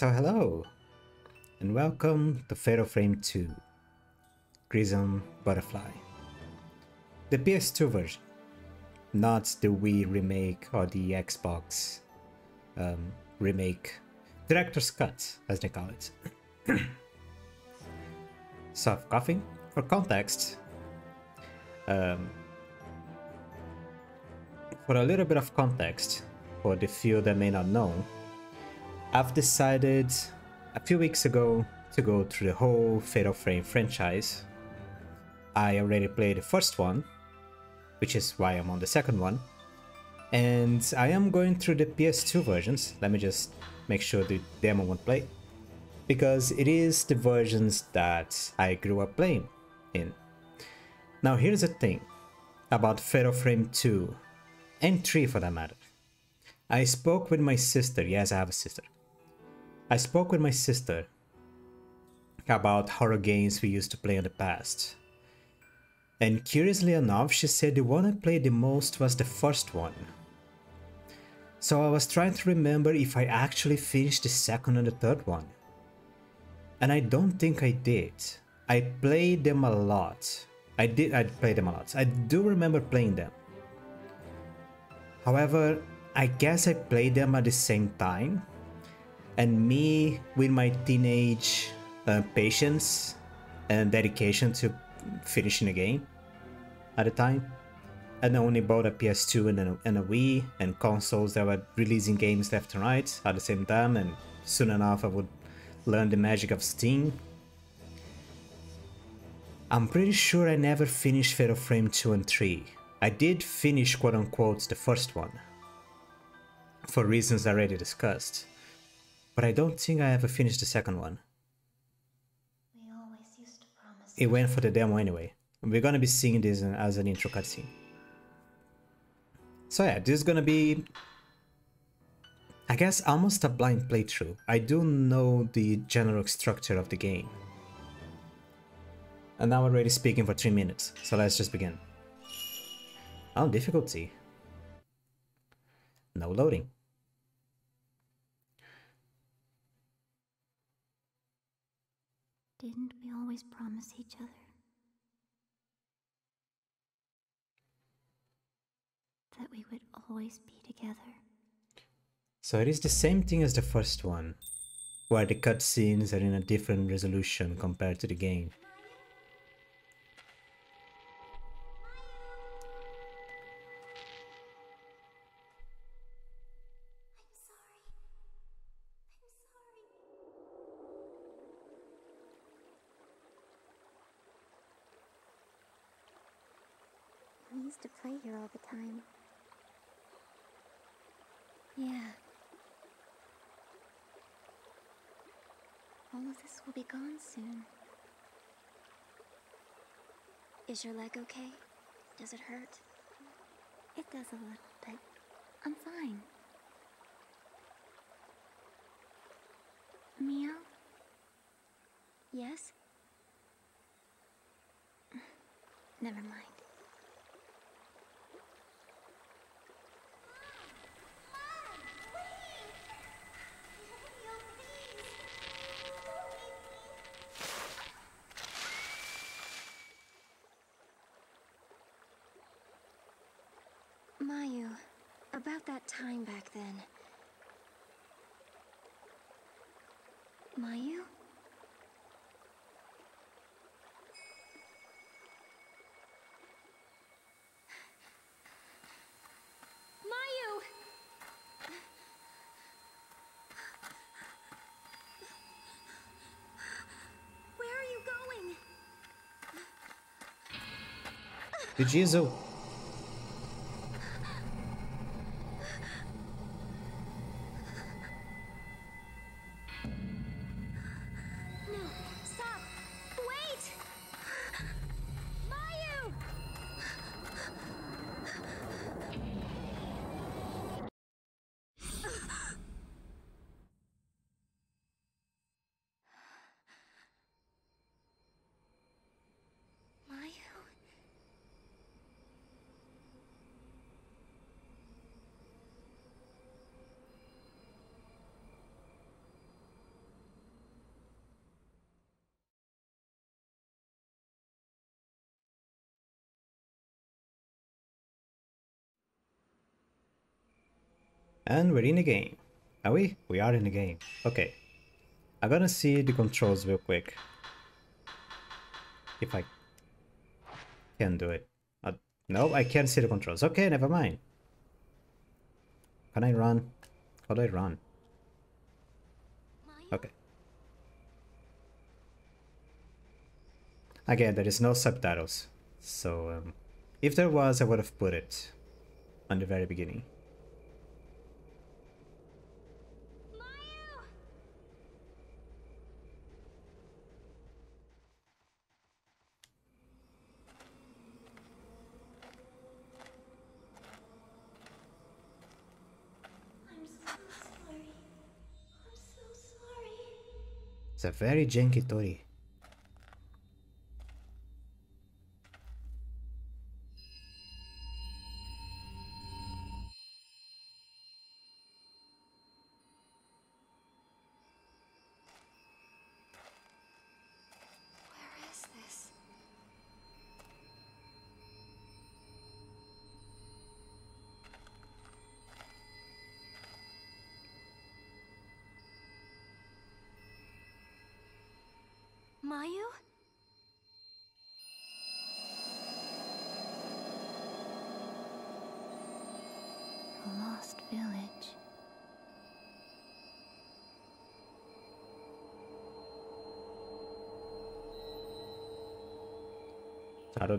So hello, and welcome to Fatal Frame 2, Crimson Butterfly. The PS2 version, not the Wii remake or the Xbox um, remake, Director's Cut, as they call it. Soft coughing, for context, um, for a little bit of context, for the few that may not know, I've decided a few weeks ago to go through the whole Fatal Frame franchise. I already played the first one, which is why I'm on the second one. And I am going through the PS2 versions. Let me just make sure the demo won't play. Because it is the versions that I grew up playing in. Now here's the thing about Fatal Frame 2 and 3 for that matter. I spoke with my sister, yes I have a sister. I spoke with my sister about horror games we used to play in the past. And curiously enough, she said the one I played the most was the first one. So I was trying to remember if I actually finished the second and the third one. And I don't think I did. I played them a lot. I did I played them a lot. I do remember playing them. However, I guess I played them at the same time and me with my teenage uh, patience and dedication to finishing the game at the time. And I only bought a PS2 and a, and a Wii and consoles that were releasing games left and right at the same time and soon enough I would learn the magic of Steam. I'm pretty sure I never finished Fatal Frame 2 and 3. I did finish quote unquote the first one, for reasons already discussed. But I don't think I ever finished the second one. It went for the demo anyway. We're gonna be seeing this as an intro cutscene. So yeah, this is gonna be... I guess almost a blind playthrough. I do know the general structure of the game. And now I'm already speaking for 3 minutes, so let's just begin. Oh, difficulty. No loading. Didn't we always promise each other? That we would always be together. So it is the same thing as the first one, where the cutscenes are in a different resolution compared to the game. Soon. Is your leg okay? Does it hurt? It does a little, but I'm fine. Mio? Yes? Never mind. About that time back then. Mayu? Mayu! Where are you going? And we're in the game. Are we? We are in the game. Okay. I'm gonna see the controls real quick. If I can do it. Uh, no, I can't see the controls. Okay, never mind. Can I run? How do I run? Okay. Again, there is no subtitles. So, um, if there was, I would have put it on the very beginning. Very janky torii.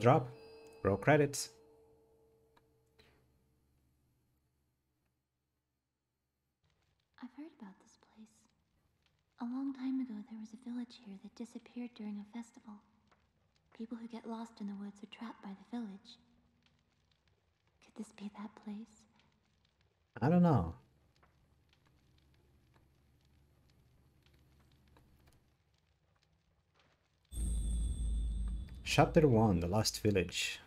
Drop. Roll credits. I've heard about this place. A long time ago, there was a village here that disappeared during a festival. People who get lost in the woods are trapped by the village. Could this be that place? I don't know. Chapter 1 The Last Village.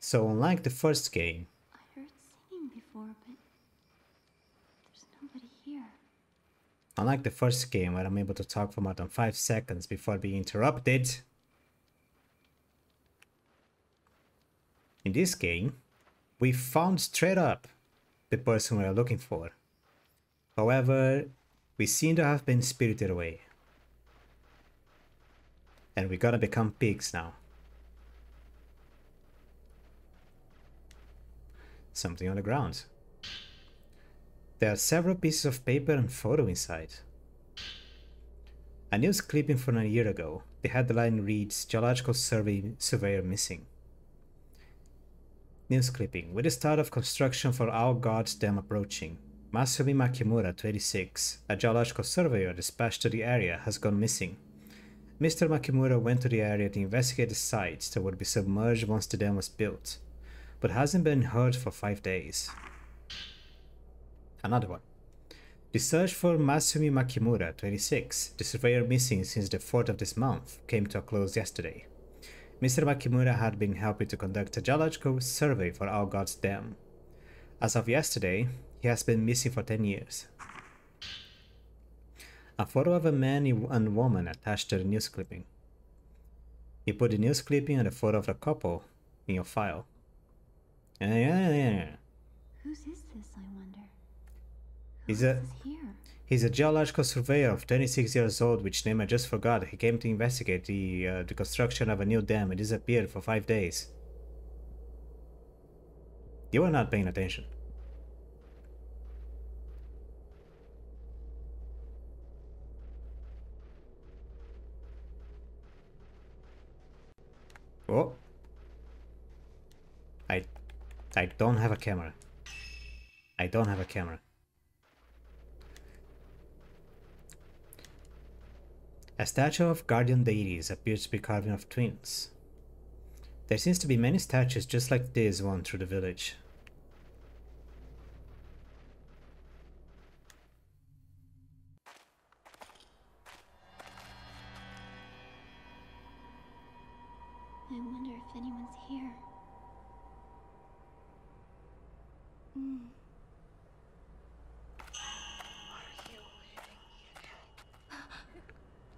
So, unlike the first game, I heard singing before, but there's nobody here. unlike the first game where I'm able to talk for more than 5 seconds before being interrupted, in this game, we found straight up the person we are looking for. However, we seem to have been spirited away. And we gotta become pigs now. Something on the ground. There are several pieces of paper and photo inside. A news clipping from a year ago. The headline reads Geological Survey Surveyor Missing. News clipping. With the start of construction for Our God's Dam approaching, Masumi Makimura, 26, a geological surveyor dispatched to the area, has gone missing. Mr. Makimura went to the area to investigate the sites that would be submerged once the dam was built, but hasn't been heard for five days. Another one. The search for Masumi Makimura, 26, the surveyor missing since the 4th of this month, came to a close yesterday. Mr. Makimura had been helping to conduct a geological survey for Our God's Dam. As of yesterday, he has been missing for 10 years. A photo of a man and woman attached to the news clipping. You put the news clipping and the photo of the couple in your file. Yeah, yeah, yeah. Whose is this, I wonder? He's a here? he's a geological surveyor of 26 years old, which name I just forgot. He came to investigate the uh, the construction of a new dam and disappeared for five days. You are not paying attention. Oh. I I don't have a camera. I don't have a camera. A statue of guardian deities appears to be carving of twins. There seems to be many statues just like this one through the village.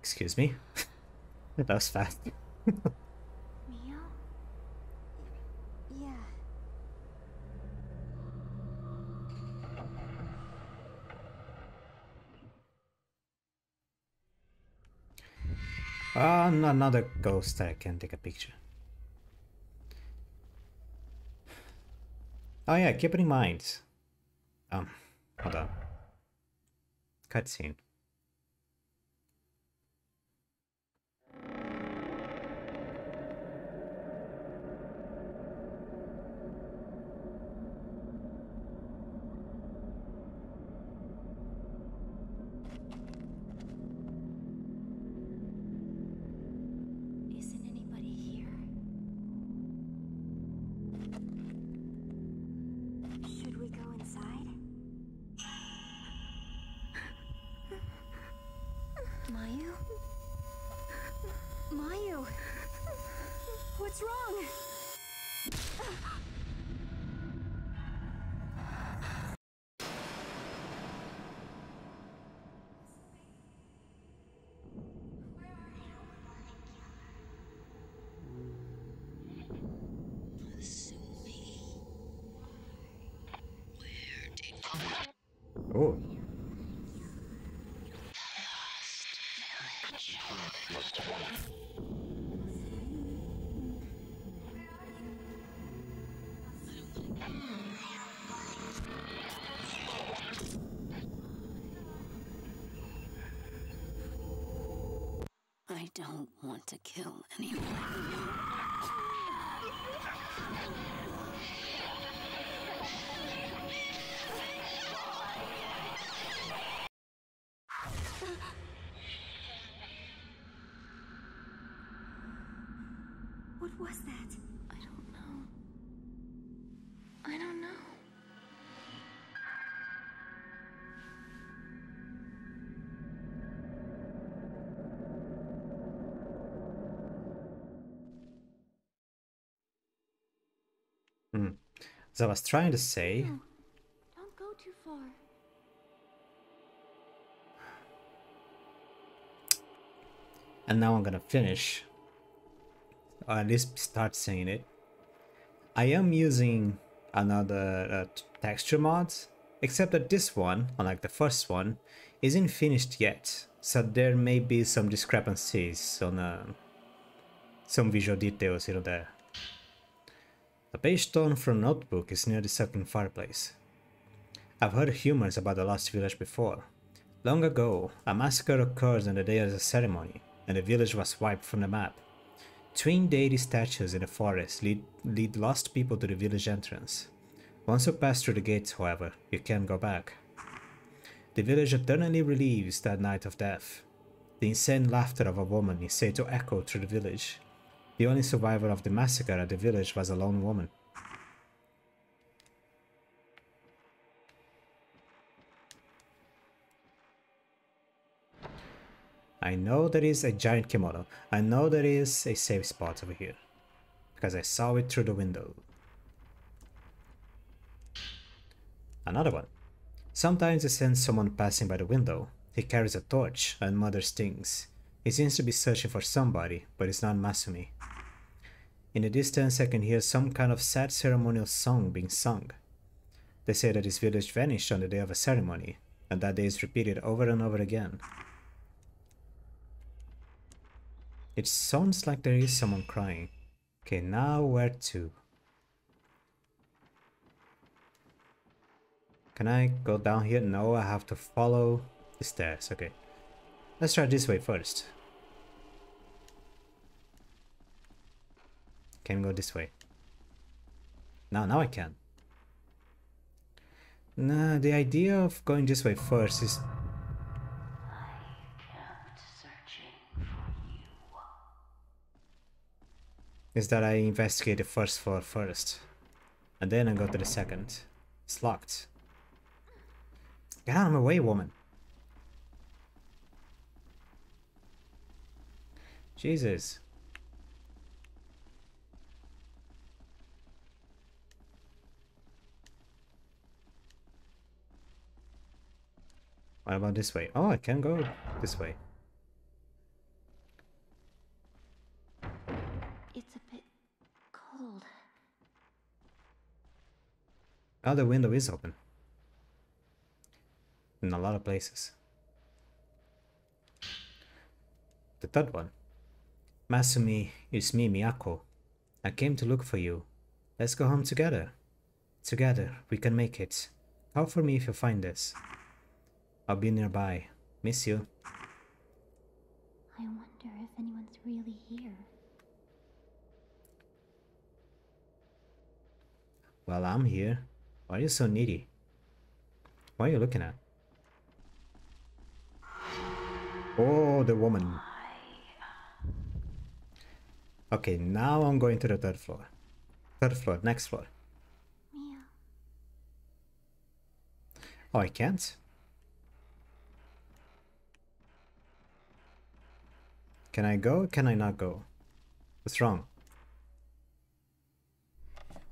Excuse me. that was fast. Yeah. Um, another ghost I can take a picture. Oh yeah, keep it in mind. Um, hold on. Cutscene. What's wrong? Don't want to kill anyone. What was that? As I was trying to say, No. Don't go too far. and now I'm gonna finish, or at least start saying it. I am using another uh, texture mod, except that this one, unlike the first one, isn't finished yet, so there may be some discrepancies on uh, some visual details here and there. Page stone from notebook is near the second fireplace. I've heard rumors about the lost village before. Long ago, a massacre occurred on the day of the ceremony, and the village was wiped from the map. Twin deity statues in the forest lead, lead lost people to the village entrance. Once you pass through the gates, however, you can't go back. The village eternally relieves that night of death. The insane laughter of a woman is said to echo through the village. The only survivor of the massacre at the village was a lone woman. I know there is a giant kimono. I know there is a safe spot over here. Because I saw it through the window. Another one. Sometimes I sense someone passing by the window. He carries a torch and mutters things. He seems to be searching for somebody, but it's not Masumi. In the distance, I can hear some kind of sad ceremonial song being sung. They say that this village vanished on the day of a ceremony, and that day is repeated over and over again. It sounds like there is someone crying. Okay, now where to? Can I go down here? No, I have to follow the stairs. Okay. Let's try this way first. Can go this way. Now, now I can. Nah, the idea of going this way first is is that I investigate the first floor first. And then I go to the second. It's locked. Get out of my way, woman. Jesus. What about this way? Oh, I can go this way. It's a bit cold. Oh, the window is open. In a lot of places. The third one. Masumi, it's me, Miyako. I came to look for you. Let's go home together. Together, we can make it. Call for me if you find us. I'll be nearby. Miss you. I wonder if anyone's really here. Well, I'm here. Why are you so needy? What are you looking at? Oh, the woman. Okay, now I'm going to the third floor. Third floor, next floor. Mia, Oh, I can't? Can I go? Can I not go? What's wrong?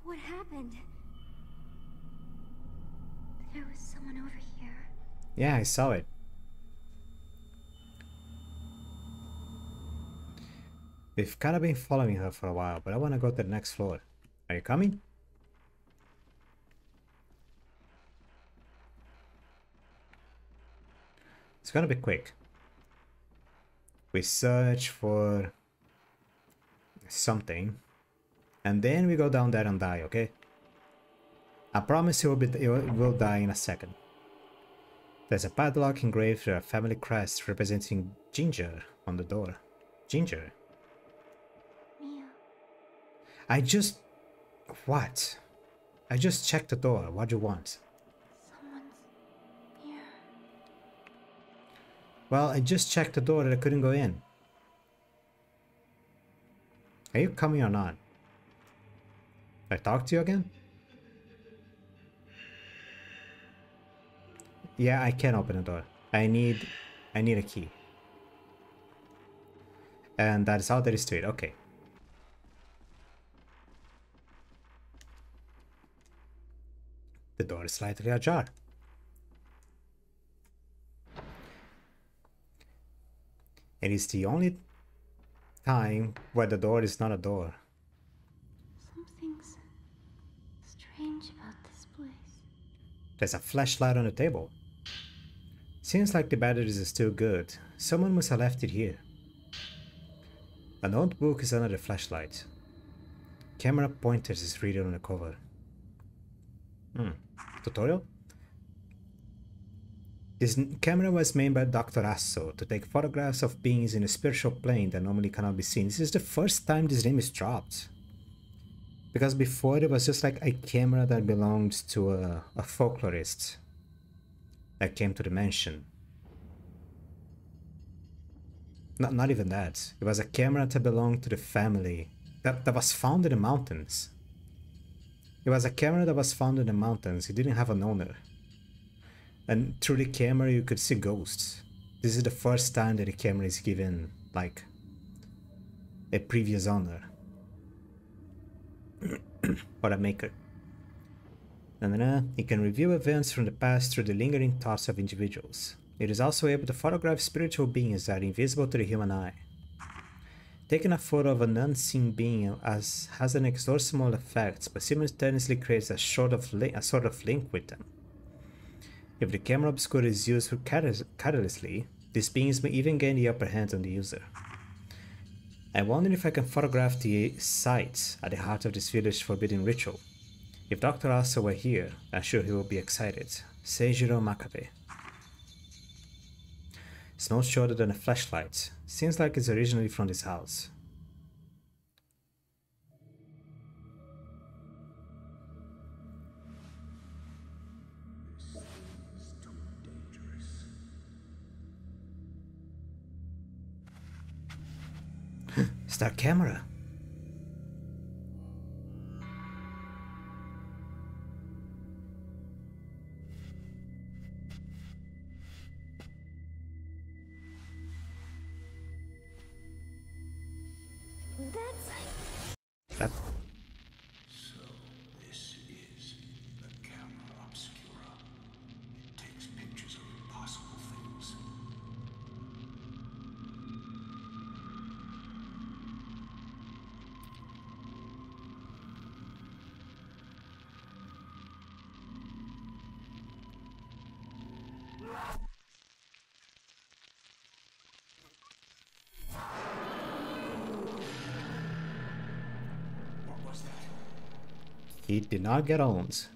what happened? There was someone over here. Yeah, I saw it. We've kind of been following her for a while, but I want to go to the next floor. Are you coming? It's gonna be quick. We search for something, and then we go down there and die, okay? I promise you will, be, you will die in a second. There's a padlock engraved with a family crest representing Ginger on the door. Ginger? Mia, I just... What? I just checked the door. What do you want? Well, I just checked the door that I couldn't go in. Are you coming or not? I talk to you again? Yeah, I can open the door. I need I need a key. And that is all there is to it. Okay. The door is slightly ajar. It is the only time where the door is not a door. Something's strange about this place. There's a flashlight on the table. Seems like the batteries are still good. Someone must have left it here. A notebook is under the flashlight. Camera pointers is written on the cover. Hmm. Tutorial? This camera was made by Dr. Asou to take photographs of beings in a spiritual plane that normally cannot be seen. This is the first time this name is dropped. Because before it was just like a camera that belonged to a, a folklorist that came to the mansion. Not, not even that. It was a camera that belonged to the family that, that was found in the mountains. It was a camera that was found in the mountains. It didn't have an owner. And through the camera you could see ghosts. This is the first time that the camera is given like a previous owner. or a maker. Na-na-na. It can review events from the past through the lingering thoughts of individuals. It is also able to photograph spiritual beings that are invisible to the human eye. Taking a photo of an unseen being as, has an exorcismal effect, but simultaneously creates a sort of a sort of link with them. If the camera obscura is used careless- carelessly, these beings may even gain the upper hand on the user. I wonder if I can photograph the site at the heart of this village forbidden ritual. If Dr. Asou were here, I'm sure he would be excited. Seijiro Makabe. It's no shorter than a flashlight. Seems like it's originally from this house. It's that camera. That's That did not get owned.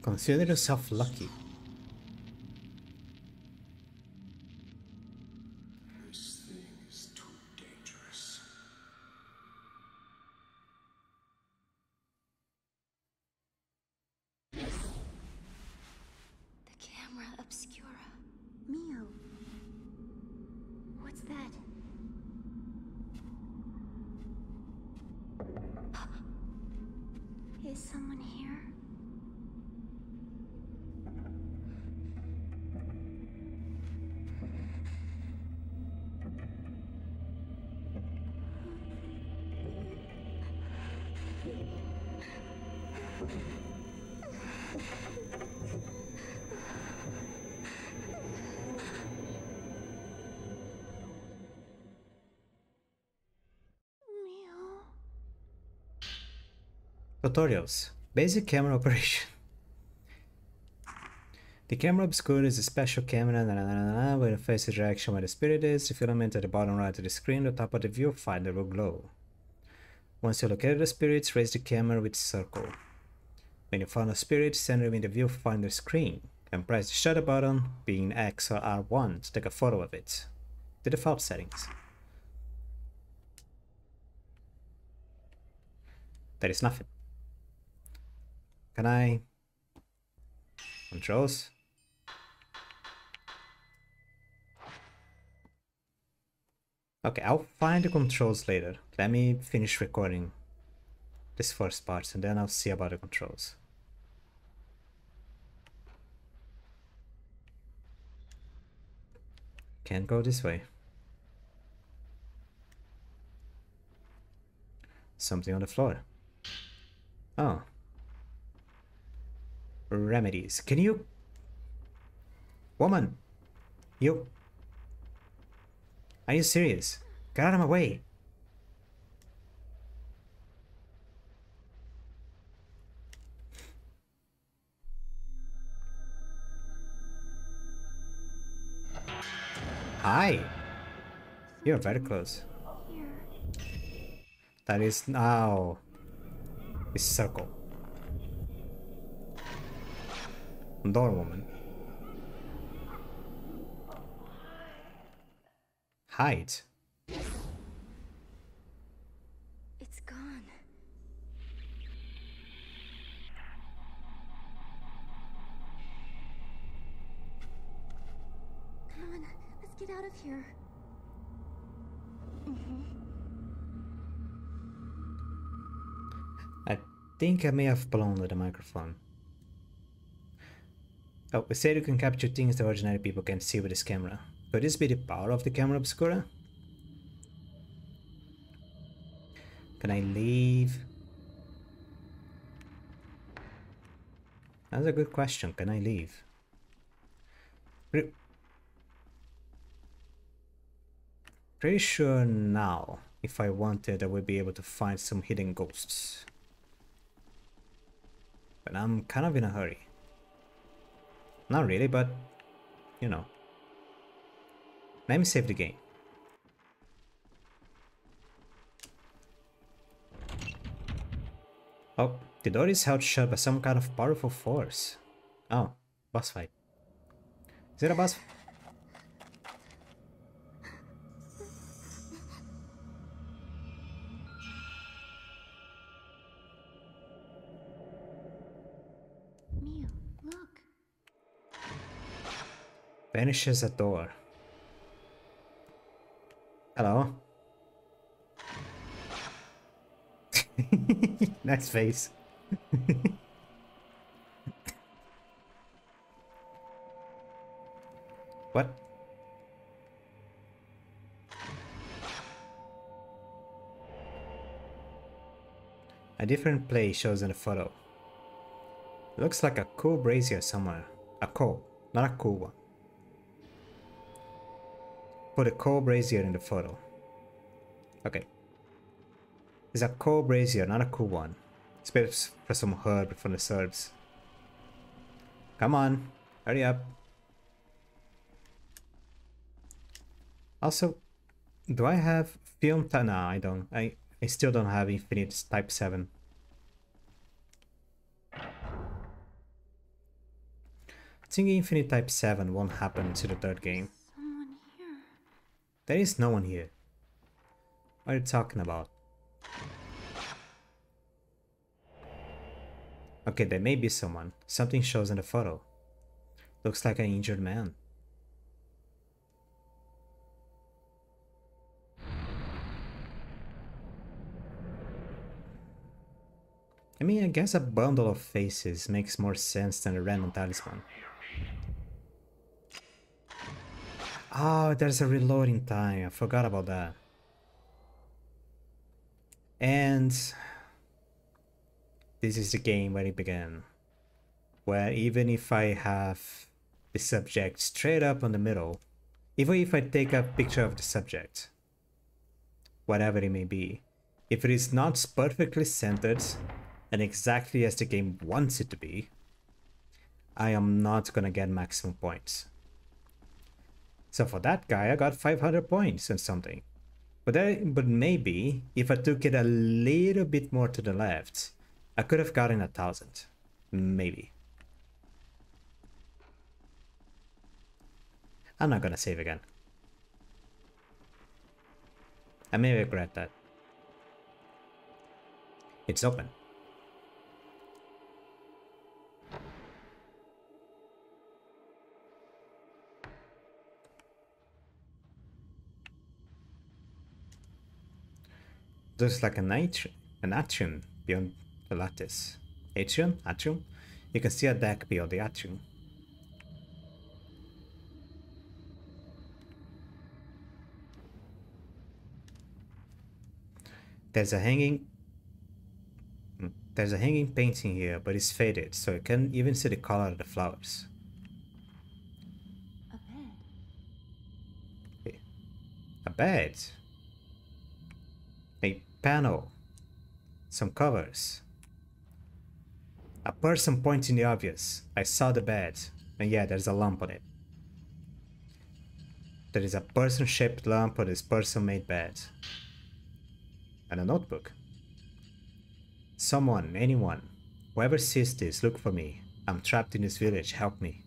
Consider yourself lucky. Tutorials. Basic camera operation. The camera obscura is a special camera na, na, na, na, where the face direction where the spirit is. The filament at the bottom right of the screen, the top of the viewfinder will glow. Once you locate the spirits, raise the camera with circle. When you find a spirit, center it in the viewfinder screen and press the shutter button, being X or R1 to take a photo of it. The default settings. That is nothing. Can I? Controls? Okay, I'll find the controls later. Let me finish recording this first part and then I'll see about the controls. Can't go this way. Something on the floor. Oh. Remedies. Can you... Woman! You... Are you serious? Get out of my way! Hi! You're very close. That is now a circle. Door woman. Hide. It's gone. Come on, let's get out of here. Mm-hmm. I think I may have blown the microphone. Oh, we can capture things that ordinary people can't see with this camera. Could this be the power of the camera obscura? Can I leave? That's a good question. Can I leave? Pre Pretty sure now, if I wanted, I would be able to find some hidden ghosts. But I'm kind of in a hurry. Not really, but you know. Let me save the game. Oh, the door is held shut by some kind of powerful force. Oh, boss fight. Is it a boss? Vanishes a door. Hello? nice face. what? A different place shows in the photo. Looks like a cool brazier somewhere. A cool, not a cool one. Put a coal brazier in the photo. Okay. It's a coal brazier, not a cool one. It's best for some herb from the Serbs. Come on, hurry up. Also, do I have film time? Nah, I don't. I, I still don't have Infinite Type 7. I think Infinite Type 7 won't happen to the third game. There is no one here. What are you talking about? Okay, there may be someone. Something shows in the photo. Looks like an injured man. I mean, I guess a bundle of faces makes more sense than a random talisman. Oh, there's a reloading time. I forgot about that. And this is the game where it began. Where even if I have the subject straight up on the middle, even if I take a picture of the subject, whatever it may be, if it is not perfectly centered and exactly as the game wants it to be, I am not gonna get maximum points. So for that guy, I got 500 points and something. But, that, but maybe if I took it a little bit more to the left, I could have gotten a thousand. Maybe. I'm not gonna save again. I may regret that. It's open. There's like an, atri an atrium beyond the lattice. Atrium? Atrium? You can see a deck beyond the atrium. There's a hanging there's a hanging painting here, but it's faded, so you can't even see the color of the flowers. A bed. A bed. Panel. Some covers. A person pointing the obvious. I saw the bed. And yeah, there's a lamp on it. There is a person-shaped lamp on this person-made bed. And a notebook. Someone, anyone, whoever sees this, look for me. I'm trapped in this village, help me.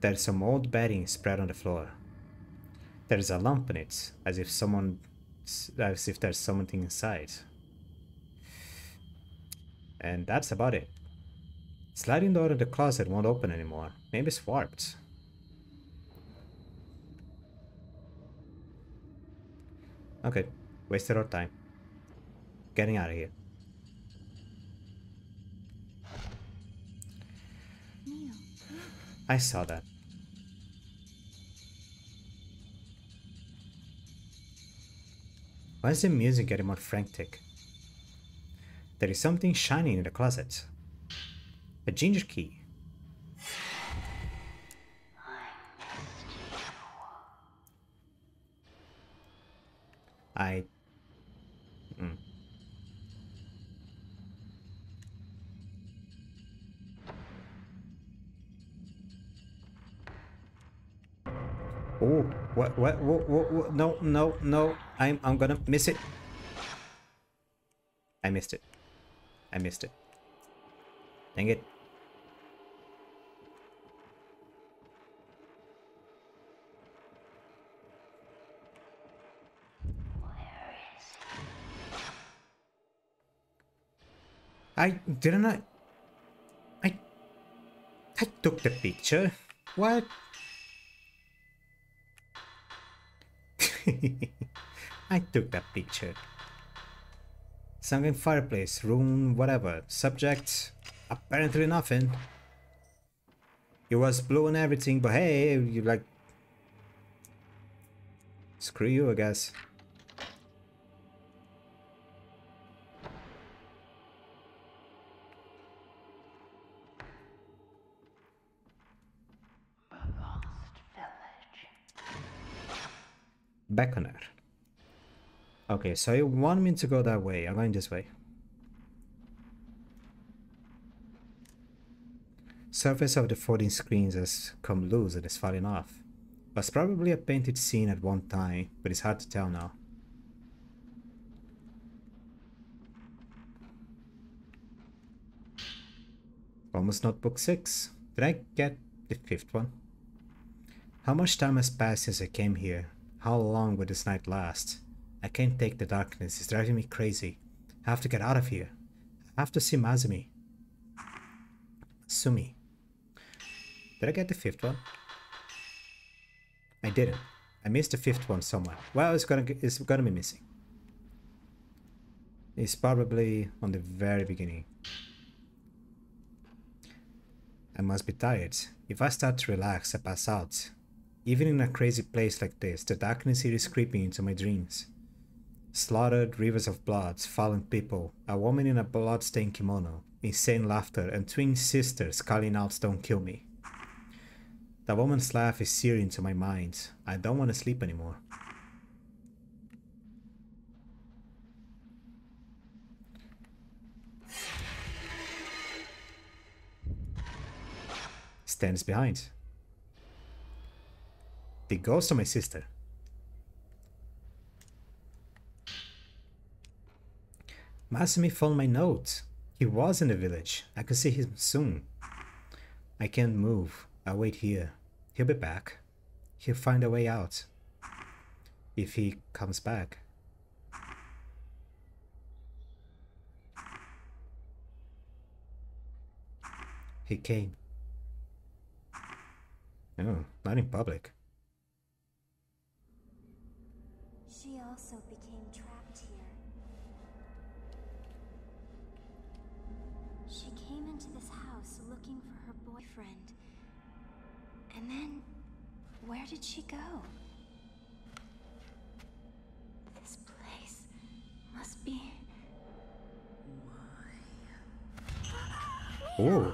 There's some old bedding spread on the floor. There's a lump in it, as if someone, as if there's something inside. And that's about it. Sliding door of the closet won't open anymore. Maybe it's warped. Okay, wasted our time. Getting out of here. I saw that. Why is the music getting more frantic? There is something shining in the closet. A ginger key. I. Oh, what, what, what, what, what, no, no, no, I'm, I'm gonna miss it. I missed it. I missed it. Dang it. I didn't I I I took the picture. What? I took that picture. Sunken fireplace, room, whatever. Subject, apparently nothing. It was blue and everything, but hey, you like... Screw you, I guess. Beckoner. Okay, so you want me to go that way. I'm going this way. Surface of the folding screens has come loose and is falling off. Was probably a painted scene at one time, but it's hard to tell now. Almost notebook 6. Did I get the fifth one? How much time has passed since I came here? How long will this night last? I can't take the darkness, it's driving me crazy. I have to get out of here. I have to see Masumi. Sumi. Did I get the fifth one? I didn't. I missed the fifth one somewhere. Well, it's gonna it's gonna be missing. It's probably on the very beginning. I must be tired. If I start to relax, I pass out. Even in a crazy place like this, the darkness here is creeping into my dreams. Slaughtered rivers of blood, fallen people, a woman in a blood-stained kimono, insane laughter, and twin sisters calling out, Don't kill me. The woman's laugh is searing to my mind. I don't want to sleep anymore. Stands behind. The ghost of my sister. Masumi found my note. He was in the village. I could see him soon. I can't move. I'll wait here. He'll be back. He'll find a way out. If he comes back. He came. No, not in public. She also became trapped here. She came into this house looking for her boyfriend. And then, where did she go? This place must be. Oh,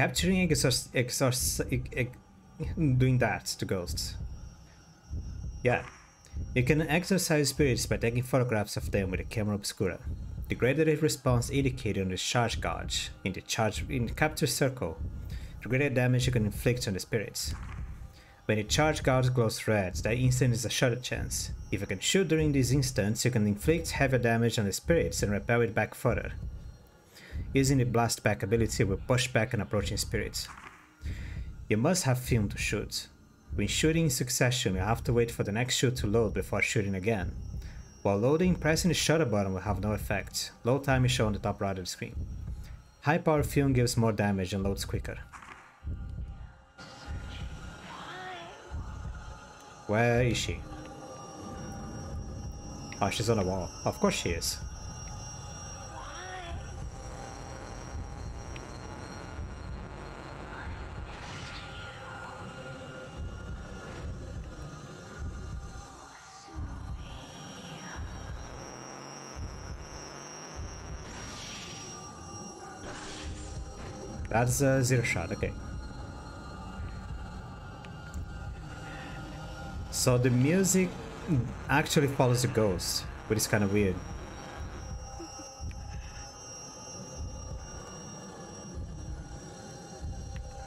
capturing exorc exorc ex doing that to ghosts. Yeah, you can exorcise spirits by taking photographs of them with a camera obscura. The greater the response indicated on the charge gauge in the charge in the capture circle, the greater damage you can inflict on the spirits. When the charge gauge glows red, that instant is a shot chance. If you can shoot during these instants, you can inflict heavier damage on the spirits and repel it back further. Using the blast back ability will push back an approaching spirit. You must have film to shoot. When shooting in succession, you have to wait for the next shoot to load before shooting again. While loading, pressing the shutter button will have no effect. Load time is shown on the top right of the screen. High power film gives more damage and loads quicker. Where is she? Oh, she's on a wall. Of course she is. That's a zero shot, okay. So the music actually follows the ghost, which is kind of weird.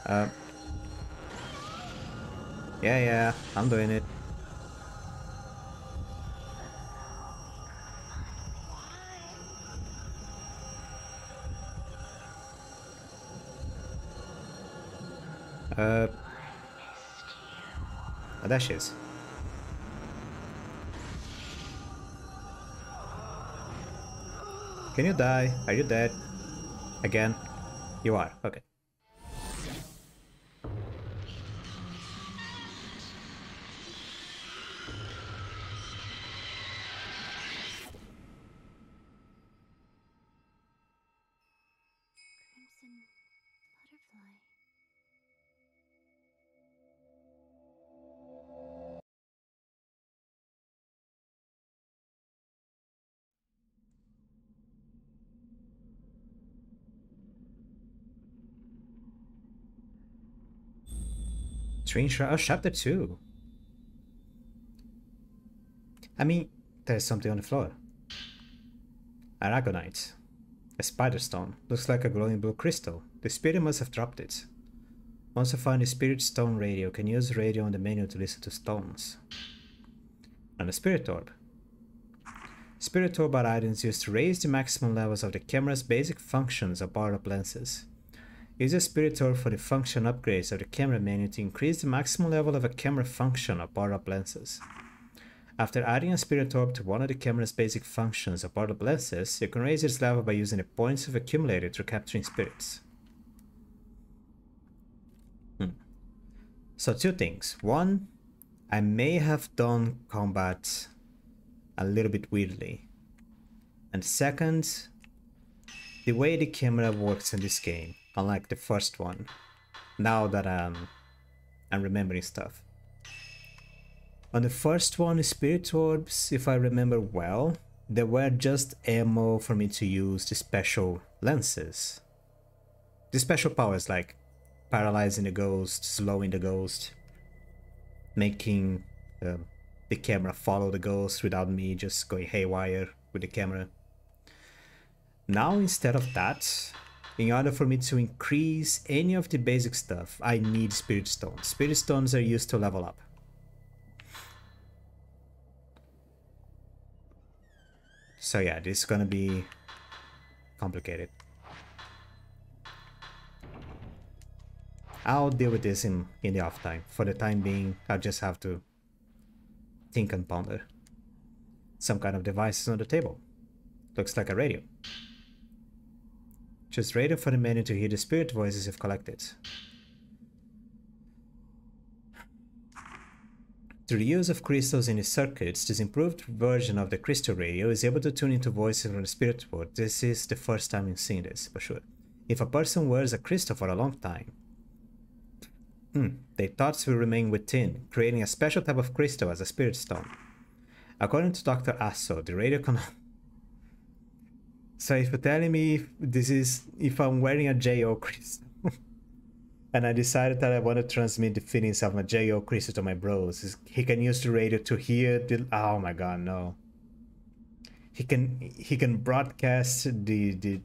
Uh, yeah, yeah, I'm doing it. Can you die? Are you dead? Again? You are. Okay. Screenshot. Oh, chapter 2. I mean, there's something on the floor. Aragonite. A spirit stone. Looks like a glowing blue crystal. The spirit must have dropped it. Once you find a spirit stone radio, can use radio on the menu to listen to stones. And a spirit orb. Spirit orb are items used to raise the maximum levels of the camera's basic functions of power-up lenses. Use a spirit orb for the function upgrades of the camera menu to increase the maximum level of a camera function of power-up lenses. After adding a spirit orb to one of the camera's basic functions of power-up lenses, you can raise its level by using the points you've accumulated through capturing spirits. Hmm. So two things. One, I may have done combat a little bit weirdly. And second, the way the camera works in this game, unlike the first one, now that I'm, I'm remembering stuff. On the first one, Spirit Orbs, if I remember well, they were just ammo for me to use the special lenses. The special powers like paralyzing the ghost, slowing the ghost, making uh, the camera follow the ghost without me just going haywire with the camera. Now instead of that, in order for me to increase any of the basic stuff, I need Spirit Stones. Spirit Stones are used to level up. So yeah, this is gonna be complicated. I'll deal with this in, in the off time. For the time being, I'll just have to think and ponder. Some kind of device is on the table. Looks like a radio. Choose radio for the menu to hear the spirit voices you've collected. Through the use of crystals in its circuits, this improved version of the crystal radio is able to tune into voices from the spirit world. This is the first time you've seen this, for sure. If a person wears a crystal for a long time, hmm, their thoughts will remain within, creating a special type of crystal as a spirit stone. According to Dr. Asou, the radio can... so if you're telling me if this is if I'm wearing a JO crystal, and I decided that I want to transmit the feelings of my J.O. Crystal to my bros. He can use the radio to hear the. Oh my god, no. He can he can broadcast the the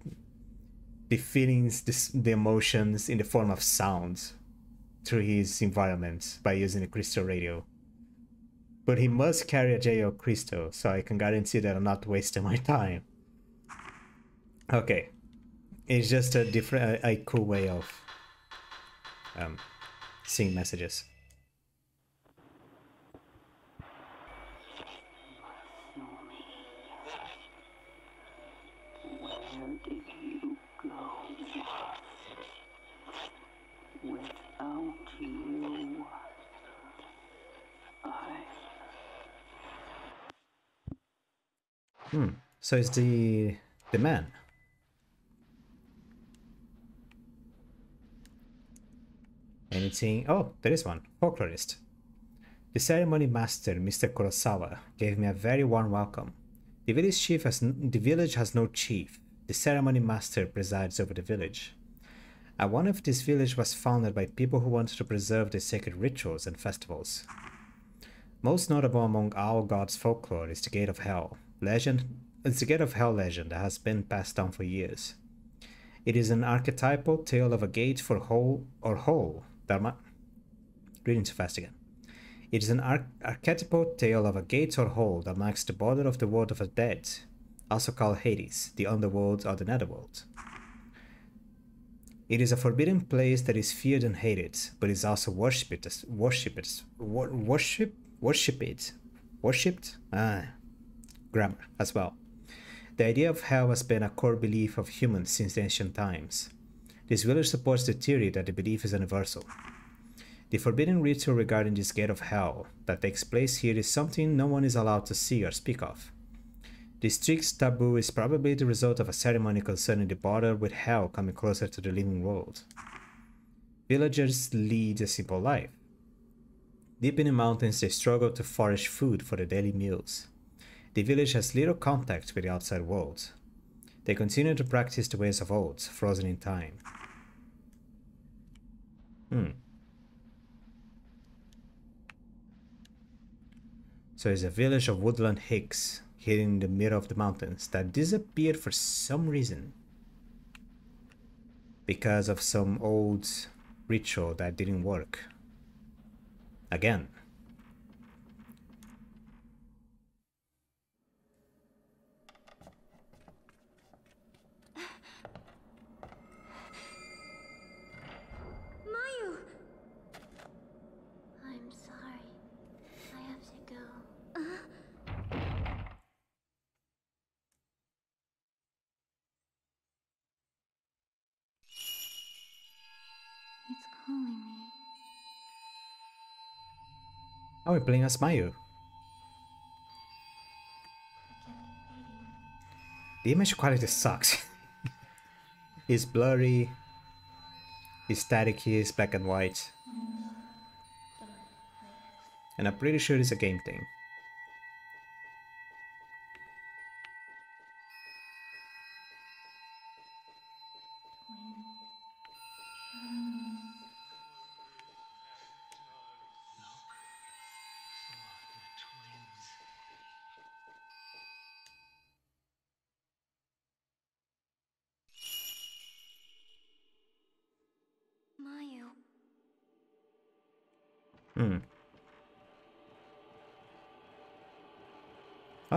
the feelings, the, the emotions in the form of sounds through his environment by using a crystal radio. But he must carry a J.O. crystal, so I can guarantee that I'm not wasting my time. Okay, it's just a different, a, a cool way of um, seeing messages. Hmm. So it's the the man. Anything? Oh, there is one. Folklorist. The ceremony master, Mr. Kurosawa, gave me a very warm welcome. The village chief has the village has no chief. The ceremony master presides over the village. Uh, I wonder if this village was founded by people who wanted to preserve the sacred rituals and festivals. Most notable among our gods' folklore is the Gate of Hell. Legend it's the Gate of Hell legend that has been passed down for years. It is an archetypal tale of a gate for whole or whole Dharma. Reading too fast again. It is an ar- archetypal tale of a gate or hole that marks the border of the world of the dead, also called Hades, the underworld or the netherworld. It is a forbidden place that is feared and hated, but is also worshipped, as, worshipped, wor- worship, worshipped, worshipped, ah, grammar as well. The idea of hell has been a core belief of humans since ancient times. This village supports the theory that the belief is universal. The forbidden ritual regarding this gate of hell that takes place here is something no one is allowed to see or speak of. This strict taboo is probably the result of a ceremony concerning the border with hell coming closer to the living world. Villagers lead a simple life. Deep in the mountains, they struggle to forage food for their daily meals. The village has little contact with the outside world. They continue to practice the ways of old, frozen in time. Hmm. So it's a village of woodland hicks hidden in the middle of the mountains that disappeared for some reason. Because of some old ritual that didn't work. Again. Calling me. Oh, we're playing as Mayu. The image quality sucks. it's blurry. It's staticky, it's black and white. And I'm pretty sure it's a game thing.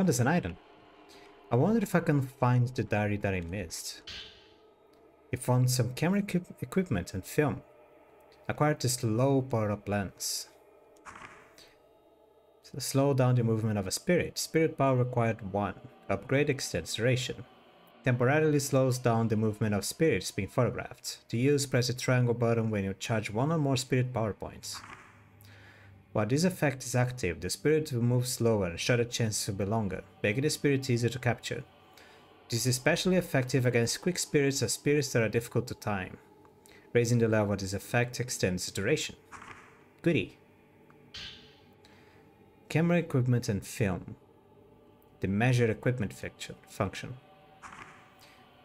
Oh, there's an item. I wonder if I can find the diary that I missed. I found some camera equip- equipment and film. Acquired the slow power-up lens. So slow down the movement of a spirit. Spirit power required 1. Upgrade extends duration. Temporarily slows down the movement of spirits being photographed. To use, press the triangle button when you charge one or more spirit power points. While this effect is active, the spirit will move slower and shorter chances to be longer, making the spirit easier to capture. This is especially effective against quick spirits or spirits that are difficult to time. Raising the level of this effect extends the duration. Goody. Camera equipment and film. The measured equipment function.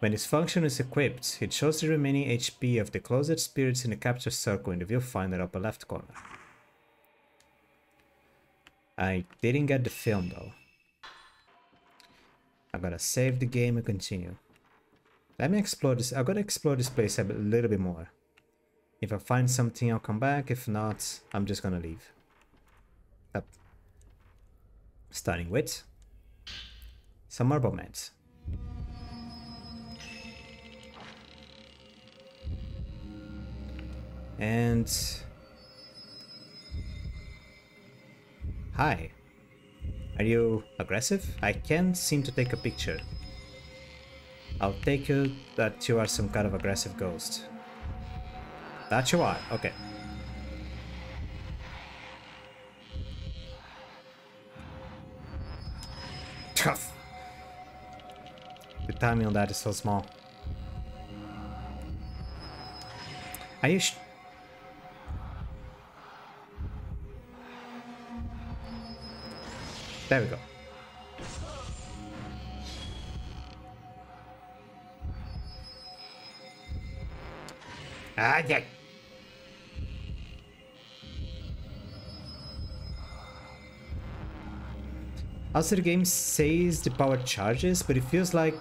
When this function is equipped, it shows the remaining HP of the closest spirits in the capture circle in the viewfinder upper left corner. I didn't get the film though. I'm gonna save the game and continue. Let me explore this. I'm gonna explore this place a little bit more. If I find something, I'll come back. If not, I'm just gonna leave. Up. Starting with some marble mats. And Hi. Are you aggressive? I can't seem to take a picture. I'll take it that you are some kind of aggressive ghost. That you are, okay. Tough. The timing on that is so small. Are you There we go. Ah, yeah. Also, the game says the power charges, but it feels like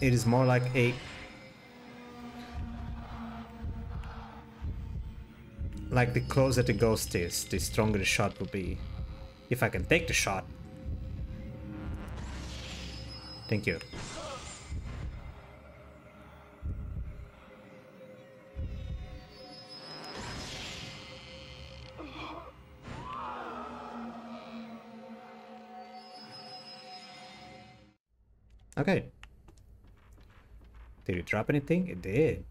it is more like a like the closer the ghost is, the stronger the shot will be. If I can take the shot. Thank you. Okay. Did it drop anything? It did.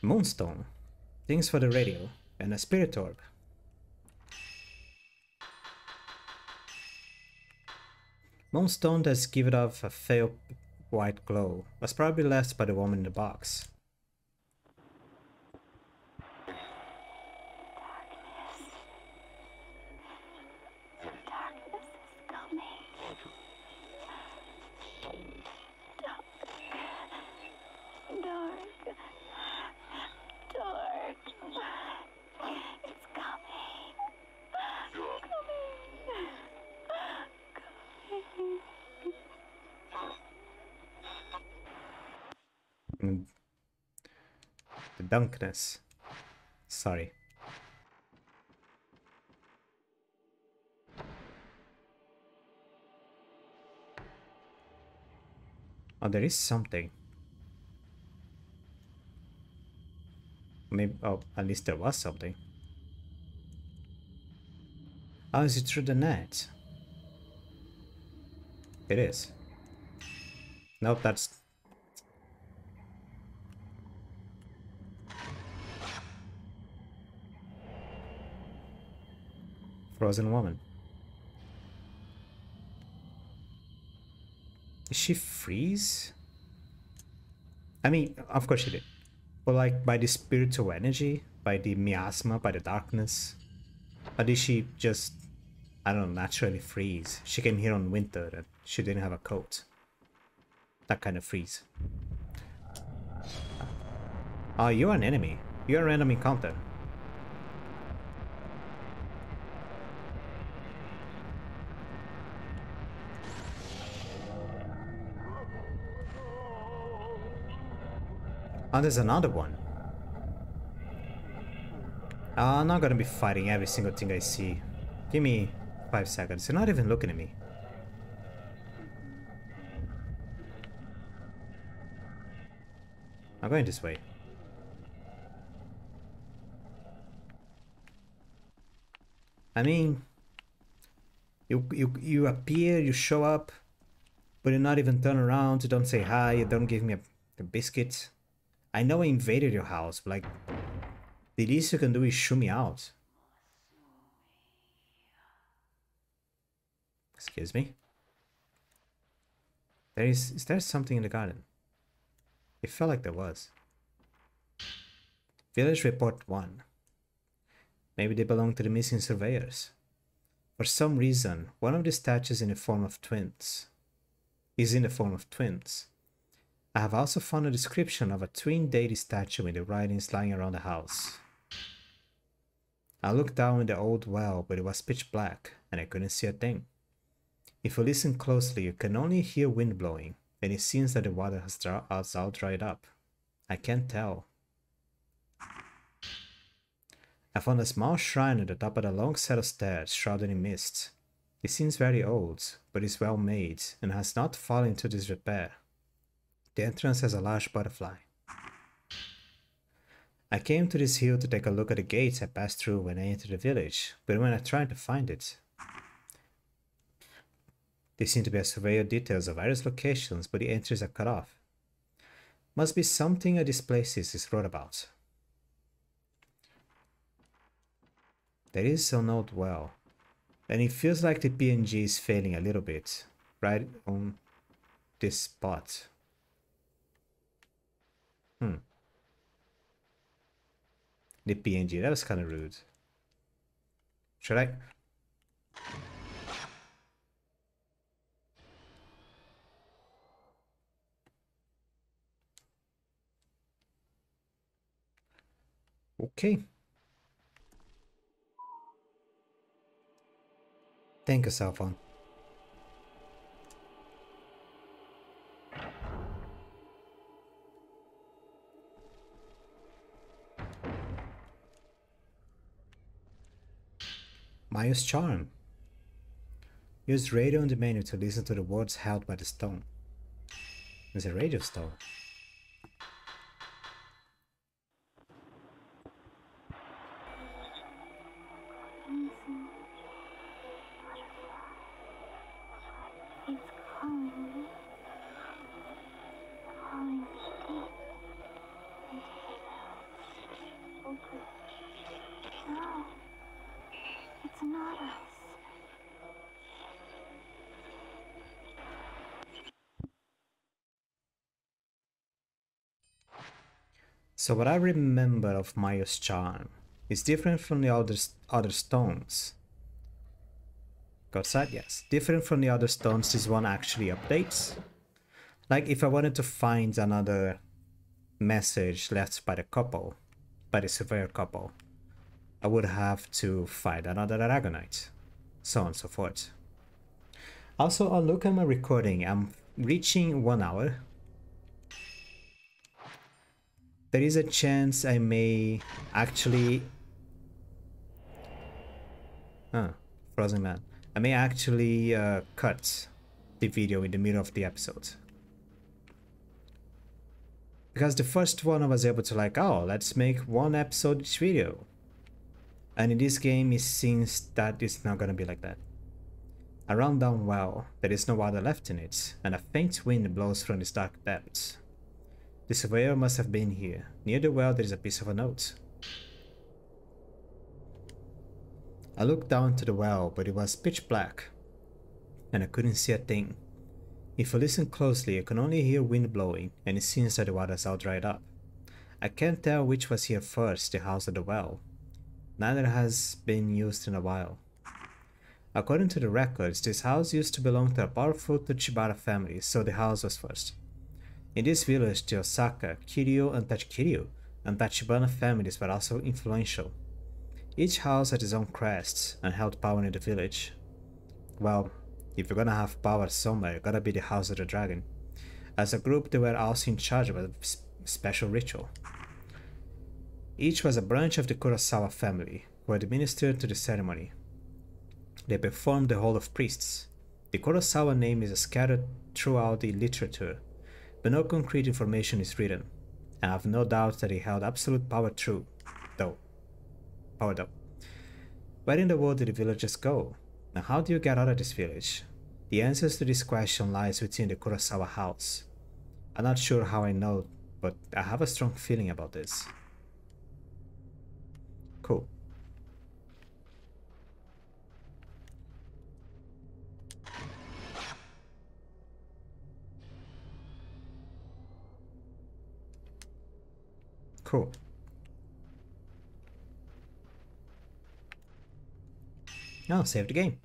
Moonstone. Things for the radio. And a spirit orb. Moonstone does give it off a pale white glow. Was probably left by the woman in the box. Dark. Dark. It's coming. Coming. Mm. The darkness. Sorry. Oh, there is something. Maybe, oh, at least there was something. Oh, is it through the net? It is. Nope, that's... Frozen woman. Did she freeze? I mean, of course she did. But like by the spiritual energy, by the miasma, by the darkness? Or did she just, I don't know, naturally freeze? She came here on winter and she didn't have a coat. That kind of freeze. Oh, you're an enemy. You're an enemy counter. Oh, there's another one. Uh, I'm not gonna be fighting every single thing I see. Give me five seconds. You're not even looking at me. I'm going this way. I mean, you you you appear, you show up, but you're not even turn around, you don't say hi, you don't give me a, a biscuit. I know I invaded your house, but like, the least you can do is shoo me out. Excuse me? There is, is there something in the garden? It felt like there was. Village Report 1. Maybe they belong to the missing surveyors. For some reason, one of the statues in the form of twins is in the form of twins. I have also found a description of a twin deity statue in the writings lying around the house. I looked down in the old well, but it was pitch black, and I couldn't see a thing. If you listen closely, you can only hear wind blowing, and it seems that the water has, has all dried up. I can't tell. I found a small shrine at the top of a long set of stairs shrouded in mist. It seems very old, but is well made and has not fallen into disrepair. The entrance has a large butterfly. I came to this hill to take a look at the gates I passed through when I entered the village, but when I tried to find it, there seem to be a surveyor details of various locations, but the entries are cut off. Must be something at these places is wrote about. There is an old well, and it feels like the PNG is failing a little bit, right on this spot. Hmm. The PNG, that was kind of rude. Should I? Okay. Thank you, cell phone. Mayu's charm. Use radio on the menu to listen to the words held by the stone. There's a radio stone. It's calling. Calling deep into the Focus. No. It's not us. So what I remember of Mayu's charm is different from the other, other stones. Go outside, yes. Different from the other stones, this one actually updates. Like if I wanted to find another message left by the couple, by the surveyor couple, I would have to find another Aragonite, so on and so forth. Also, I'll look at my recording. I'm reaching one hour. There is a chance I may actually... Huh, Frozen Man. I may actually uh, cut the video in the middle of the episode. Because the first one I was able to like, oh, let's make one episode each video. And in this game, it seems that it's not gonna be like that. A rundown well, there is no water left in it, and a faint wind blows from its dark depths. The surveyor must have been here. Near the well there is a piece of a note. I looked down to the well, but it was pitch black, and I couldn't see a thing. If I listen closely, I can only hear wind blowing, and it seems that the water's all dried up. I can't tell which was here first, the house or the well. Neither has been used in a while. According to the records, this house used to belong to a powerful Tachibana family, so the house was first. In this village, the Osaka, Kiryu, and Tachikiryu and Tachibana families were also influential. Each house had its own crests and held power in the village. Well, if you're gonna have power somewhere, gotta be the House of the Dragon. As a group, they were also in charge of a special ritual. Each was a branch of the Kurosawa family, who administered to the ceremony. They performed the Hall of Priests. The Kurosawa name is scattered throughout the literature, but no concrete information is written. I have no doubt that he held absolute power through, though. Power though. Where in the world did the villagers go? Now how do you get out of this village? The answer to this question lies within the Kurosawa house. I'm not sure how I know, but I have a strong feeling about this. Cool. Cool. Oh, save the game.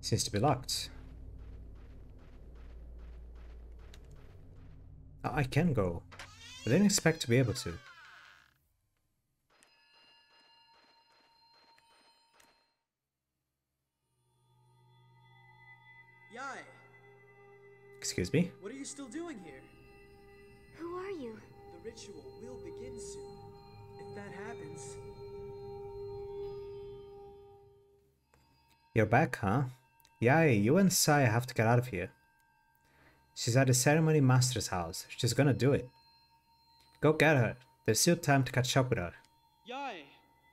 Seems to be locked. Oh, I can go. I didn't expect to be able to. Excuse me? what are you still doing here? Who are you? The ritual will begin soon. If that happens, You're back, huh? Yeah, you and Sae have to get out of here. She's at the ceremony master's house. She's gonna do it. Go get her. There's still time to catch up with her. Yae,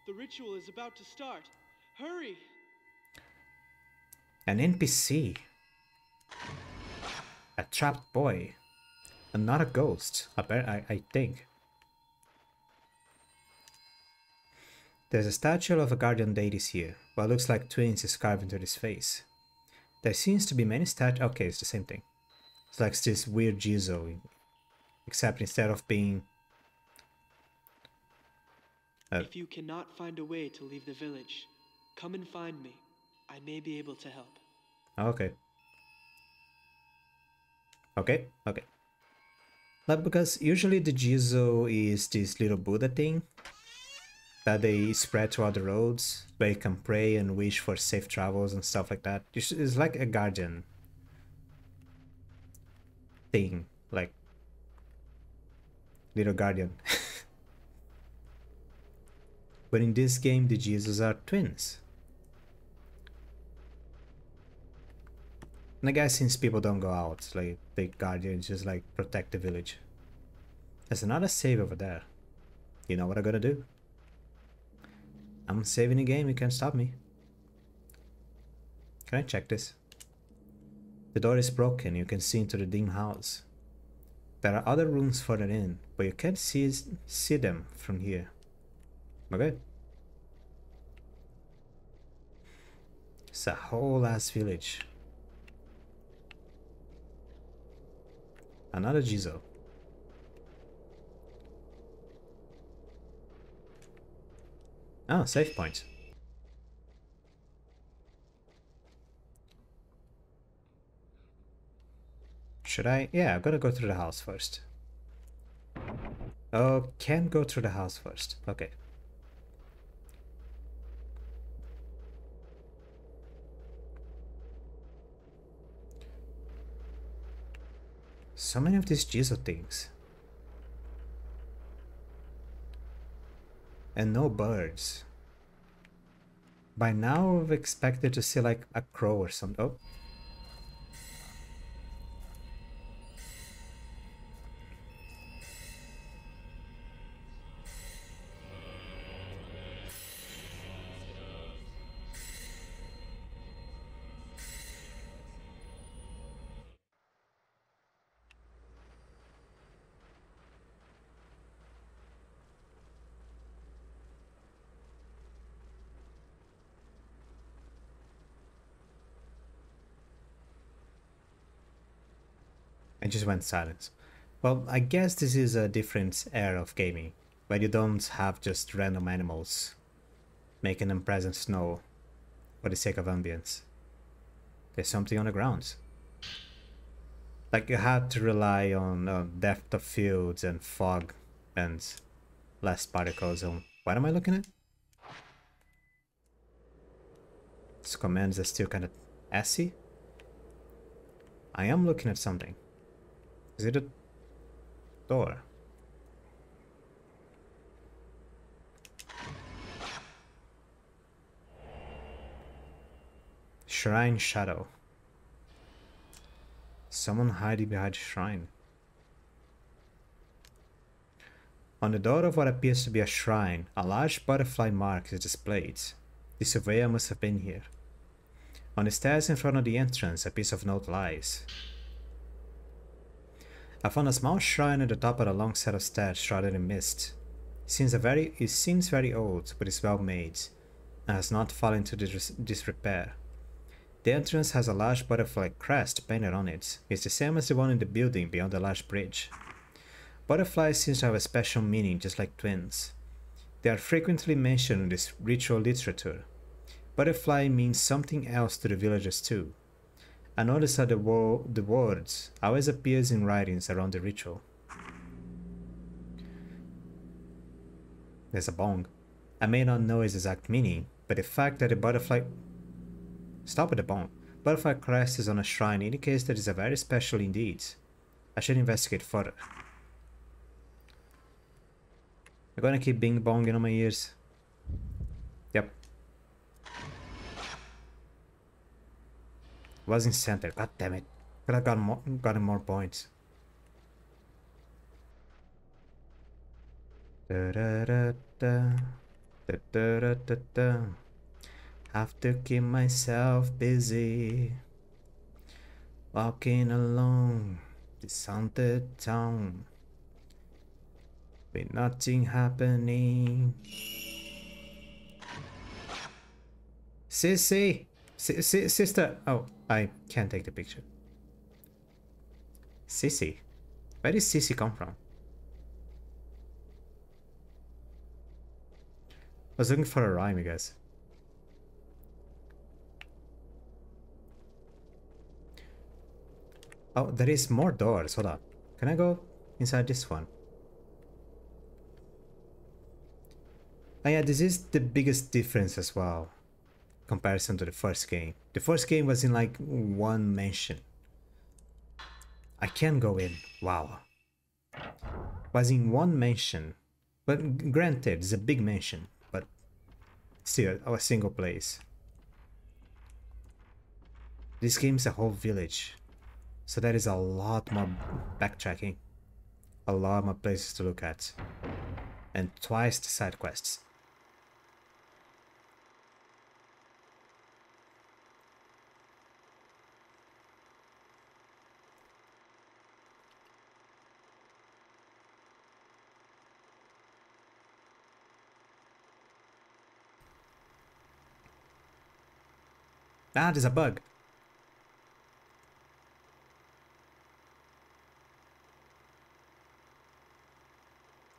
the ritual is about to start. Hurry! An NPC. A trapped boy. And not a ghost, I, I think. There's a statue of a guardian deities here. What looks like twins is carved into his face. There seems to be many statues. Okay, it's the same thing. It's like this weird Jizo, except instead of being Uh, If you cannot find a way to leave the village, come and find me. I may be able to help. Okay. Okay, okay. Like, because usually the Jizo is this little Buddha thing that they spread throughout the roads where you can pray and wish for safe travels and stuff like that. It's like a guardian thing, like little guardian. but in this game, the Jizos are twins. And I guess since people don't go out, like the guardians just like protect the village. There's another save over there. You know what I'm gonna do? I'm saving the game, you can't stop me. Can I check this? The door is broken, you can see into the dim house. There are other rooms further in, but you can't see, see them from here. Okay. It's a whole ass village. Another Jizo. Ah, save point. Should I? Yeah, I'm gonna go through the house first. Oh, can go through the house first. Okay. So many of these Jizo things. And no birds. By now, we've expected to see like a crow or something. Oh. Just went silent. Well, I guess this is a different era of gaming, where you don't have just random animals making them present snow for the sake of ambience. There's something on the ground. Like you had to rely on uh, depth of fields and fog and less particles on... What am I looking at? These commands are still kind of assy. I am looking at something. Is it a door? Shrine Shadow. Someone hiding behind shrine. On the door of what appears to be a shrine, a large butterfly mark is displayed. The surveyor must have been here. On the stairs in front of the entrance, a piece of note lies. I found a small shrine at the top of a long set of stairs shrouded in mist. Seems, very, it seems very old, but is well made, and has not fallen into dis disrepair. The entrance has a large butterfly crest painted on it. It's the same as the one in the building beyond the large bridge. Butterflies seem to have a special meaning, just like twins. They are frequently mentioned in this ritual literature. Butterfly means something else to the villagers too. I noticed that the, wo the words always appears in writings around the ritual. There's a bong. I may not know its exact meaning, but the fact that the butterfly... Stop at the bong. Butterfly crest is on a shrine indicates that it's a very special indeed. I should investigate further. I'm gonna keep bing bonging on my ears. Was in center. God damn it. Could have gotten more, gotten more points. Da da da. Have to keep myself busy. Walking along this haunted town. With nothing happening. Sissy! Sister! Oh, I can't take the picture. Sissy. Where did Sissy come from? I was looking for a rhyme, I guess. Oh, there is more doors. Hold on. Can I go inside this one? Oh yeah, this is the biggest difference as well comparison to the first game. The first game was in like one mansion. I can go in. Wow. Was in one mansion. But granted, it's a big mansion, but still a single place. This game's a whole village. So that is a lot more backtracking. A lot more places to look at. And twice the side quests. Ah, there's a bug.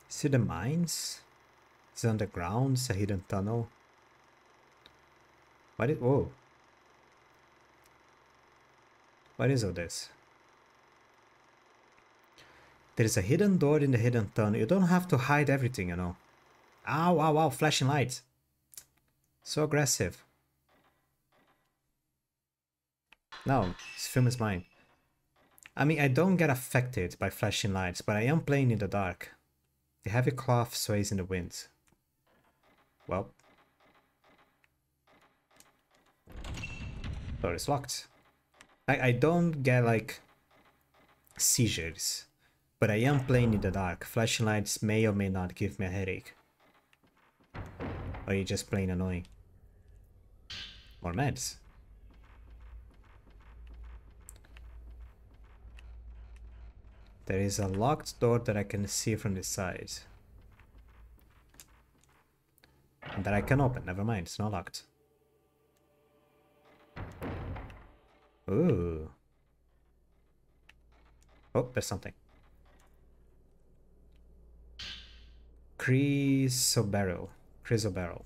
See the mines? It's underground, it's a hidden tunnel. What is, whoa. What is all this? There is a hidden door in the hidden tunnel. You don't have to hide everything, you know. Ow, ow, ow, flashing lights. So aggressive. No, this film is mine. I mean, I don't get affected by flashing lights, but I am playing in the dark. The heavy cloth sways in the wind. Well. Door is locked. I, I don't get like seizures, but I am playing in the dark. Flashing lights may or may not give me a headache. Or are you just plain annoying? More meds. There is a locked door that I can see from the side. And that I can open. Never mind, it's not locked. Ooh. Oh, there's something. Chrysoberyl. Chrysoberyl.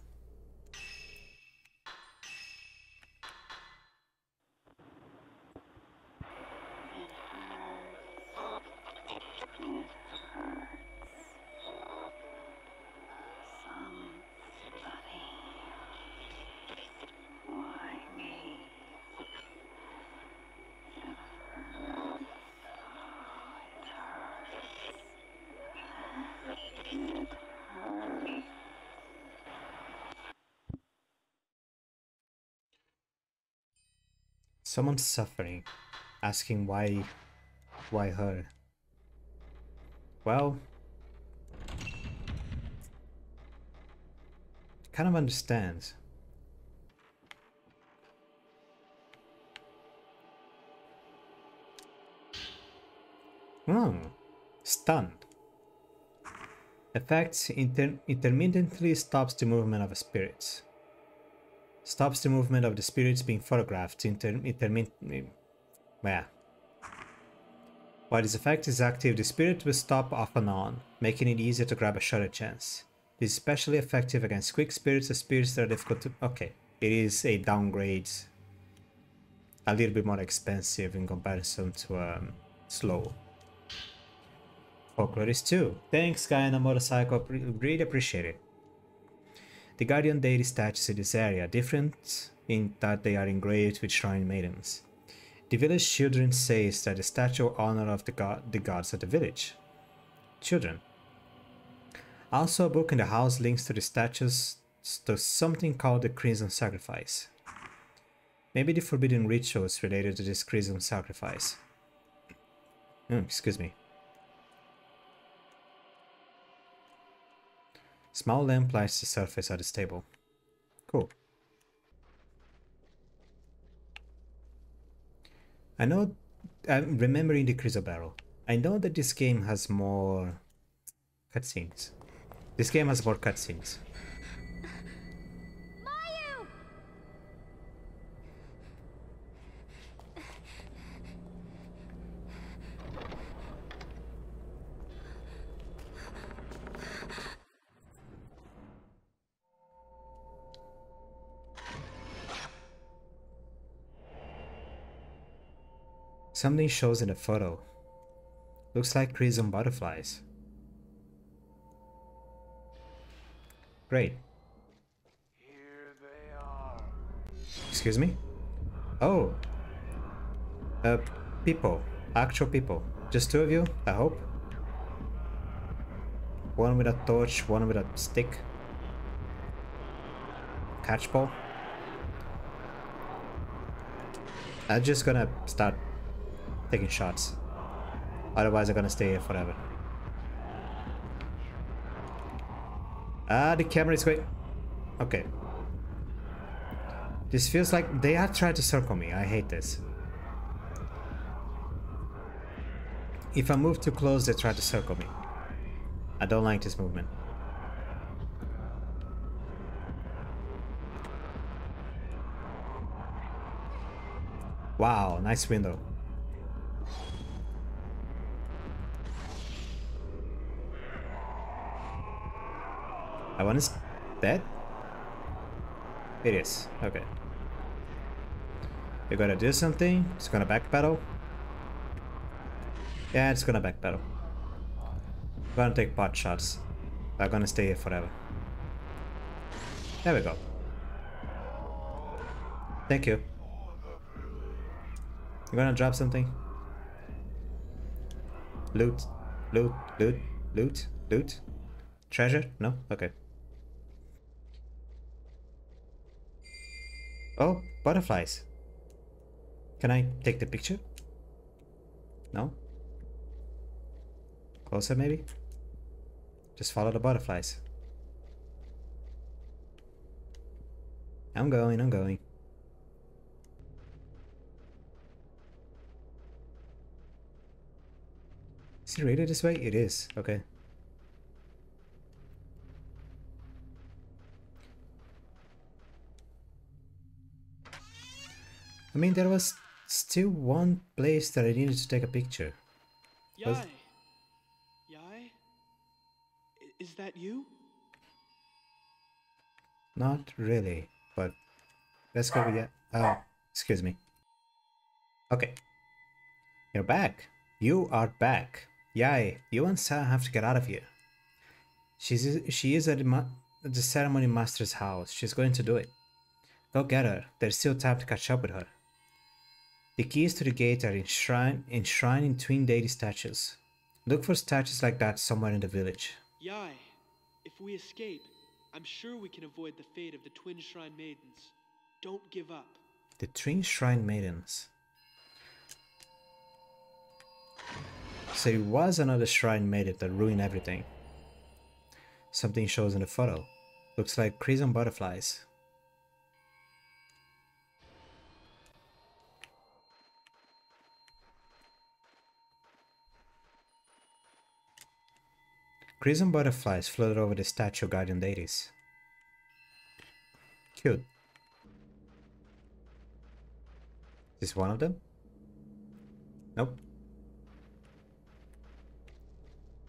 Someone's suffering, asking why, why her? Well, kind of understands. Hmm, stunned. Effects inter intermittently stops the movement of spirits stops the movement of the spirits being photographed inter intermittently. Yeah. While this effect is active, the spirit will stop off and on, making it easier to grab a shutter chance. This is especially effective against quick spirits or spirits that are difficult to... Okay, it is a downgrade. A little bit more expensive in comparison to um, slow. Folklore is 2. Thanks, guy on a motorcycle. Really appreciate it. The guardian deity statues in this area are different in that they are engraved with shrine maidens. The village children says that the statue honor of the, the gods of the village. Children. Also a book in the house links to the statues to something called the Crimson Sacrifice. Maybe the forbidden rituals related to this Crimson Sacrifice. Oh, excuse me. Small lamp lights the surface of the table. Cool. I know, I'm remembering the Chrysoberyl. I know that this game has more cutscenes. This game has more cutscenes. Something shows in the photo. Looks like crimson butterflies. Great. Excuse me? Oh. Uh, people. Actual people. Just two of you, I hope. One with a torch, one with a stick. Catch ball. I'm just gonna start taking shots. Otherwise, I'm gonna stay here forever. Ah, the camera is going... Okay. This feels like they are trying to circle me. I hate this. If I move too close, they try to circle me. I don't like this movement. Wow, nice window. I want is dead? It is. Okay. You gotta do something. It's gonna backpedal. Yeah, it's gonna backpedal. Gonna take pot shots. I'm gonna stay here forever. There we go. Thank you. You gonna drop something? Loot, loot, loot, loot, loot. Treasure? No? Okay. Oh, butterflies. Can I take the picture? No? Closer, maybe? Just follow the butterflies. I'm going, I'm going. Is it really this way? It is. Okay. I mean, there was still one place that I needed to take a picture. Yae! Was- Yae? Is that you? Not really, but let's go with that. Oh, uh, excuse me. Okay. You're back. You are back. Yae, you and Sae have to get out of here. She's she is at the, ma- at the ceremony master's house. She's going to do it. Go get her. There's still time to catch up with her. The keys to the gate are enshrined, enshrined in twin deity statues. Look for statues like that somewhere in the village. Yae, if we escape, I'm sure we can avoid the fate of the twin shrine maidens. Don't give up. The Twin Shrine Maidens. So it was another shrine maiden that ruined everything. Something shows in the photo. Looks like crimson butterflies. Crimson butterflies floated over the statue guardian deities. Cute. Is this one of them? Nope.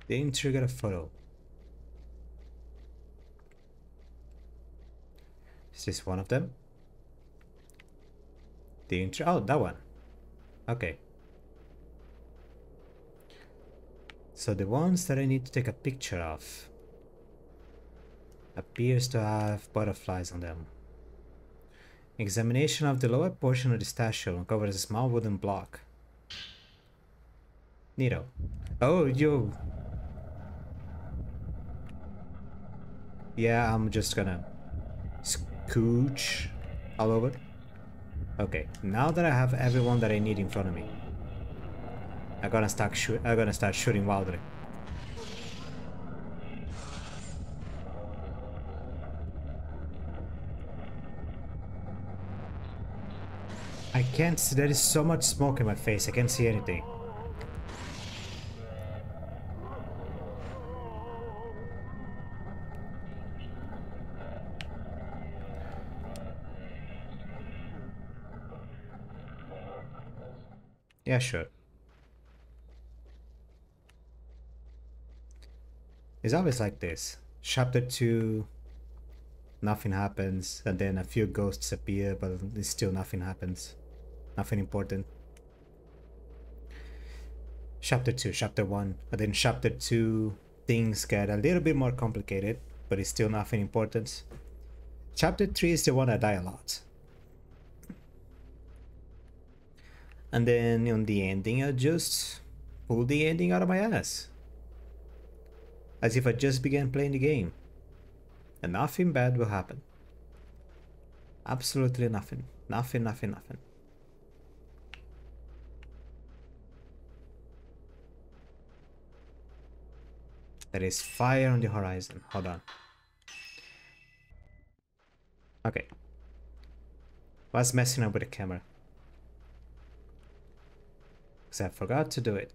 They Didn't trigger a photo. Is this one of them? The intro. Oh, that one. Okay. So the ones that I need to take a picture of appears to have butterflies on them. Examination of the lower portion of the statue uncovers a small wooden block. Neato. Oh, yo. Yeah, I'm just gonna scooch all over. Okay, now that I have everyone that I need in front of me, I'm gonna start shoot. I'm gonna start shooting wildly. I can't see. There is so much smoke in my face. I can't see anything. Yeah, sure. It's always like this. Chapter 2, nothing happens, and then a few ghosts appear, but still nothing happens. Nothing important. Chapter 2, Chapter 1, and then Chapter 2, things get a little bit more complicated, but it's still nothing important. Chapter 3 is the one I die a lot. And then on the ending, I just pull the ending out of my ass. As if I just began playing the game. And nothing bad will happen. Absolutely nothing. Nothing, nothing, nothing. There is fire on the horizon. Hold on. Okay. Was messing up with the camera. Because I forgot to do it.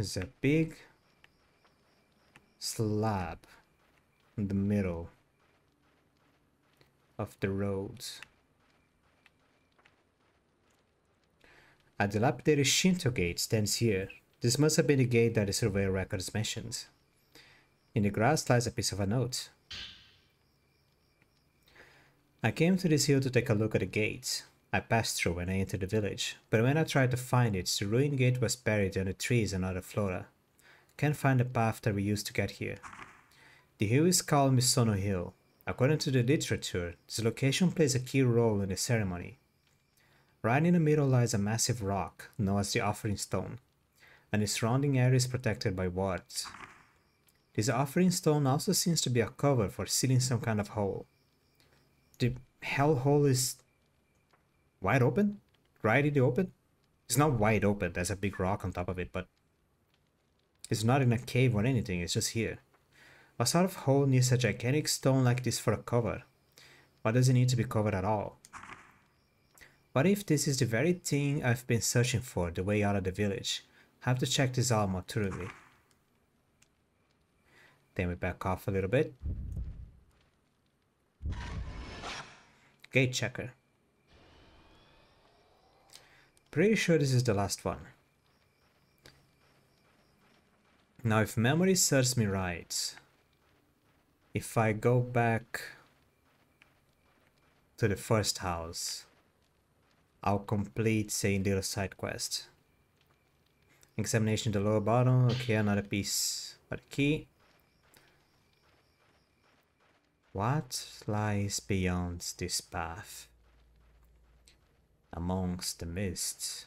There's a big slab in the middle of the roads. A dilapidated Shinto gate stands here. This must have been the gate that the surveyor records mentioned. In the grass lies a piece of a note. I came to this hill to take a look at the gate. I passed through when I entered the village, but when I tried to find it, the ruined gate was buried under trees and other flora. Can't find the path that we used to get here. The hill is called Misono Hill. According to the literature, this location plays a key role in the ceremony. Right in the middle lies a massive rock known as the Offering Stone, and the surrounding area is protected by wards. This Offering Stone also seems to be a cover for sealing some kind of hole. The hell hole is wide open? Right in the open? It's not wide open, there's a big rock on top of it, but it's not in a cave or anything, it's just here. What sort of hole needs a gigantic stone like this for a cover? Why does it need to be covered at all? What if this is the very thing I've been searching for, the way out of the village? Have to check this out more thoroughly. Then we back off a little bit. Gate checker. Pretty sure this is the last one. Now if memory serves me right, if I go back to the first house, I'll complete say little side quest. Examination the lower bottom, okay another piece of the key. What lies beyond this path? Amongst the mists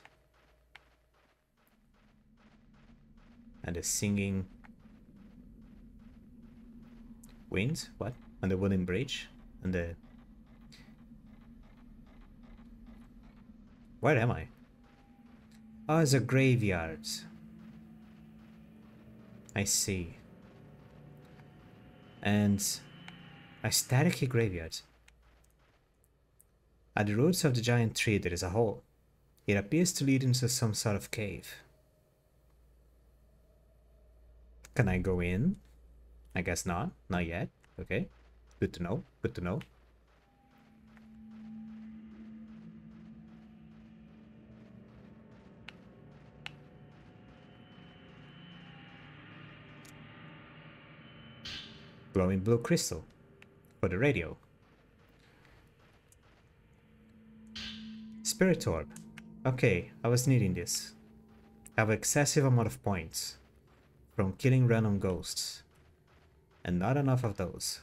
and the singing wind? What? And the wooden bridge? And the... Where am I? Oh, it's a graveyard. I see. And a static graveyard. At the roots of the giant tree there is a hole. It appears to lead into some sort of cave. Can I go in? I guess not. Not yet. Okay. Good to know. Good to know. Glowing blue crystal for the radio. Spirit orb. Okay, I was needing this. I have excessive amount of points from killing random ghosts. And not enough of those.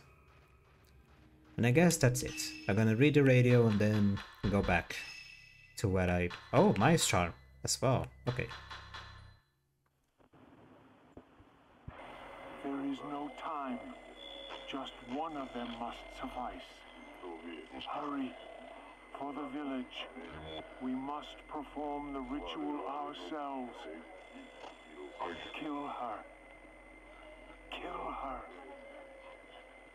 And I guess that's it. I'm gonna read the radio and then go back to where I... Oh, Mayu's Charm as well. Okay. There is no time. Just one of them must suffice. Hurry. For the village. We must perform the ritual ourselves. Kill her. Kill her.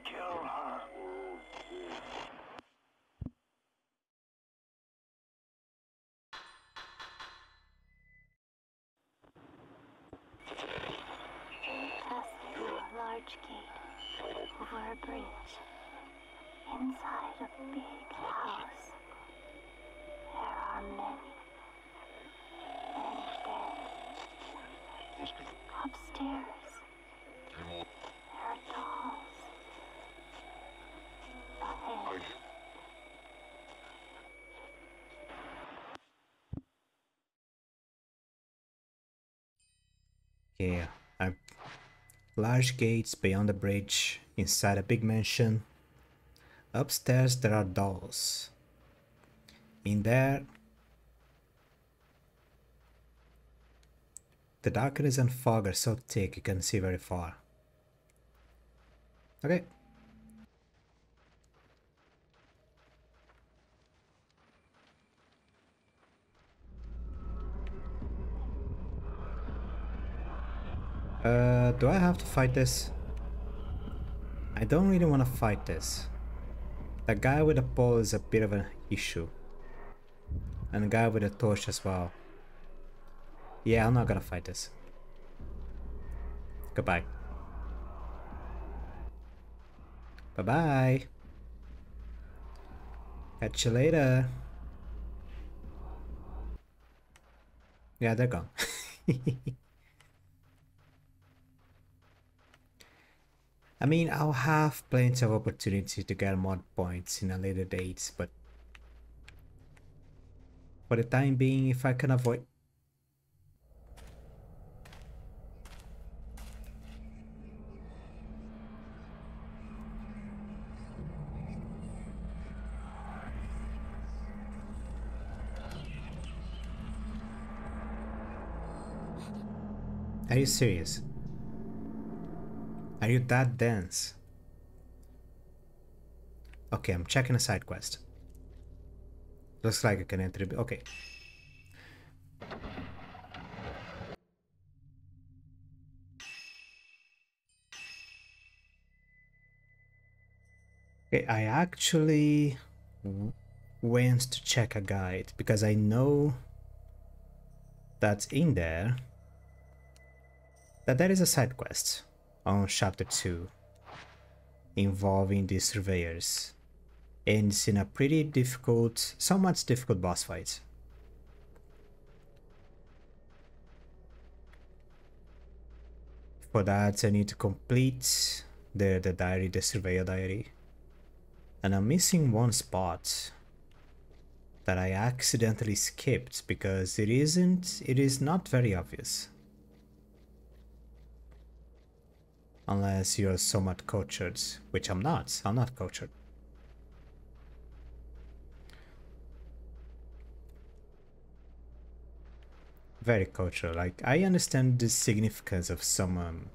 Kill her. Pass through a large gate over a bridge. Inside a big house. There are many, many beds. Upstairs, there are dolls. Ahead, A large gates beyond the bridge, inside a big mansion. Upstairs there are dolls. In there, the darkness and fog are so thick you can see very far. Okay. Uh, do I have to fight this? I don't really want to fight this. The guy with the pole is a bit of an issue. And the guy with the torch as well. Yeah, I'm not gonna fight this. Goodbye. Bye-bye. Catch you later. Yeah, they're gone. I mean, I'll have plenty of opportunity to get mod points in a later date, but for the time being, if I can avoid... Are you serious? Are you that dense? Okay, I'm checking a side quest. Looks like I can enter. Okay. Okay, I actually went to check a guide because I know that's in there that there is a side quest on chapter 2 involving the surveyors. Ends in a pretty difficult somewhat difficult boss fight. For that I need to complete the, the diary, the surveyor diary. And I'm missing one spot that I accidentally skipped because it isn't, it is not very obvious. Unless you're somewhat cultured, which I'm not, I'm not cultured. Very cultural, like I understand the significance of some um,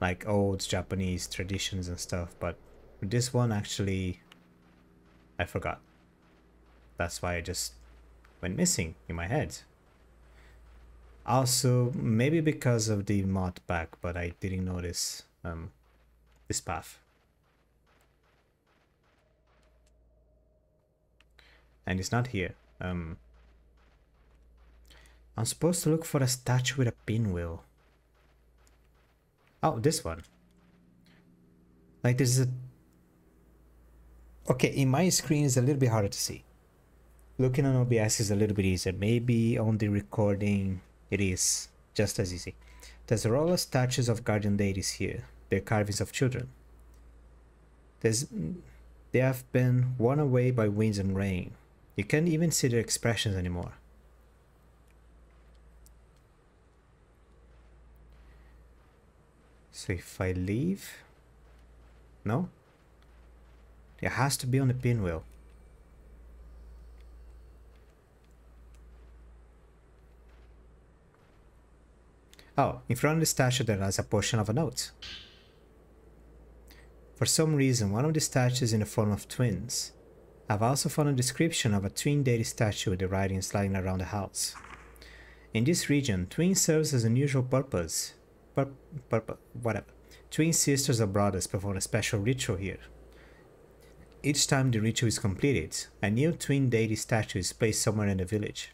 like old Japanese traditions and stuff, but this one actually I forgot. That's why I just went missing in my head. Also, maybe because of the mod pack, but I didn't notice um, this path. And it's not here. Um, I'm supposed to look for a statue with a pinwheel. Oh, this one. Like there's a... Okay, in my screen it's a little bit harder to see. Looking on OBS is a little bit easier. Maybe on the recording it is just as easy. There's of statues of guardian deities here. They're carvings of children. There's, they have been worn away by winds and rain. You can't even see their expressions anymore. So if I leave... No? It has to be on the pinwheel. Oh, in front of the statue there lies a portion of a note. For some reason, one of the statues is in the form of twins. I've also found a description of a twin deity statue with the writings lying around the house. In this region, twin serves as an unusual purpose. Pur purpose, whatever. Twin sisters or brothers perform a special ritual here. Each time the ritual is completed, a new twin deity statue is placed somewhere in the village.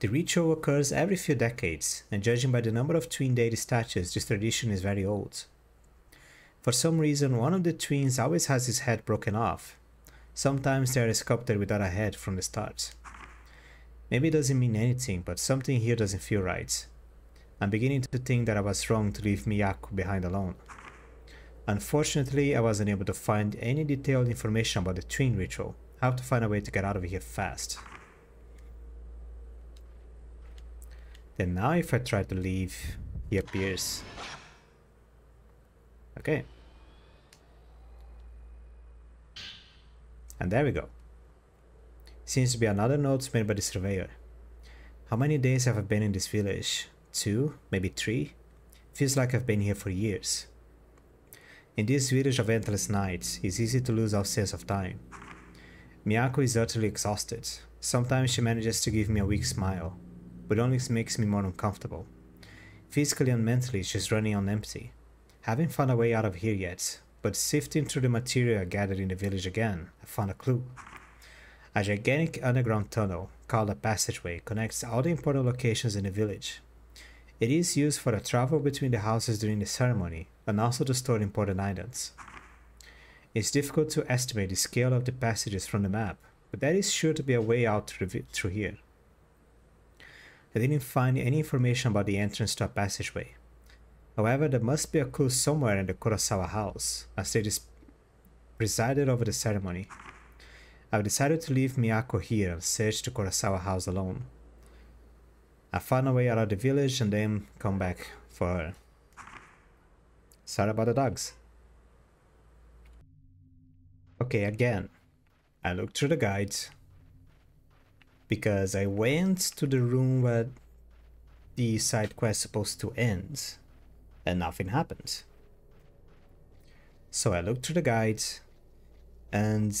The ritual occurs every few decades, and judging by the number of twin deity statues, this tradition is very old. For some reason, one of the twins always has his head broken off. Sometimes they are sculpted without a head from the start. Maybe it doesn't mean anything, but something here doesn't feel right. I'm beginning to think that I was wrong to leave Miyako behind alone. Unfortunately, I wasn't able to find any detailed information about the twin ritual. I have to find a way to get out of here fast. Then now if I try to leave, he appears. Okay. And there we go. Seems to be another note made by the surveyor. How many days have I been in this village? Two? Maybe three? Feels like I've been here for years. In this village of endless nights, it's easy to lose our sense of time. Miyako is utterly exhausted. Sometimes she manages to give me a weak smile, but only makes me more uncomfortable. Physically and mentally, she's running on empty. Haven't found a way out of here yet, but sifting through the material gathered in the village again, I found a clue. A gigantic underground tunnel, called a passageway, connects all the important locations in the village. It is used for the travel between the houses during the ceremony, and also to store important items. It's difficult to estimate the scale of the passages from the map, but there is sure to be a way out through here. I didn't find any information about the entrance to a passageway. However, there must be a clue somewhere in the Kurosawa house, as they presided over the ceremony. I've decided to leave Miyako here and search the Kurosawa house alone. I found a way out of the village and then come back for her. Sorry about the dogs. Okay, again. I looked through the guides because I went to the room where the side quest supposed to end? And nothing happened. So I looked through the guides, and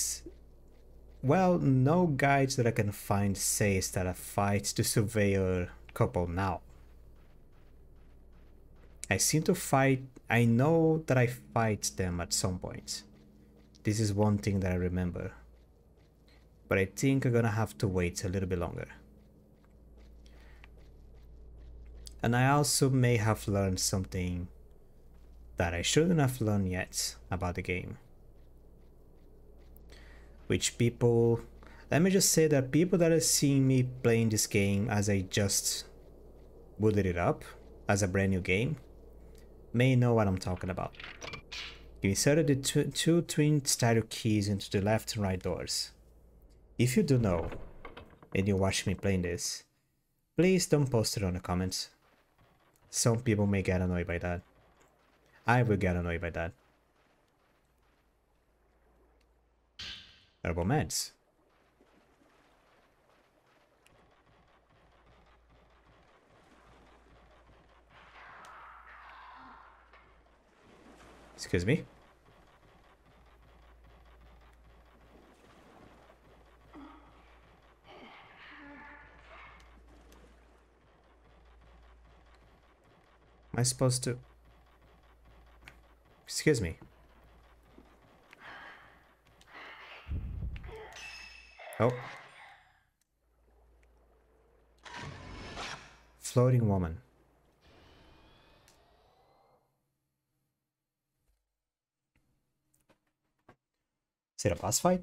well, no guides that I can find says that I fight the surveyor couple now. I seem to fight, I know that I fight them at some point. This is one thing that I remember. But I think I'm gonna have to wait a little bit longer. And I also may have learned something that I shouldn't have learned yet about the game. Which people, let me just say that people that are seeing me playing this game as I just booted it up as a brand new game may know what I'm talking about. You inserted the two, two twin stereo keys into the left and right doors. If you do know, and you watch me playing this, please don't post it on the comments. Some people may get annoyed by that. I will get annoyed by that. Herbal meds. Excuse me? I supposed to... Excuse me. Oh. Floating woman. Is it a boss fight?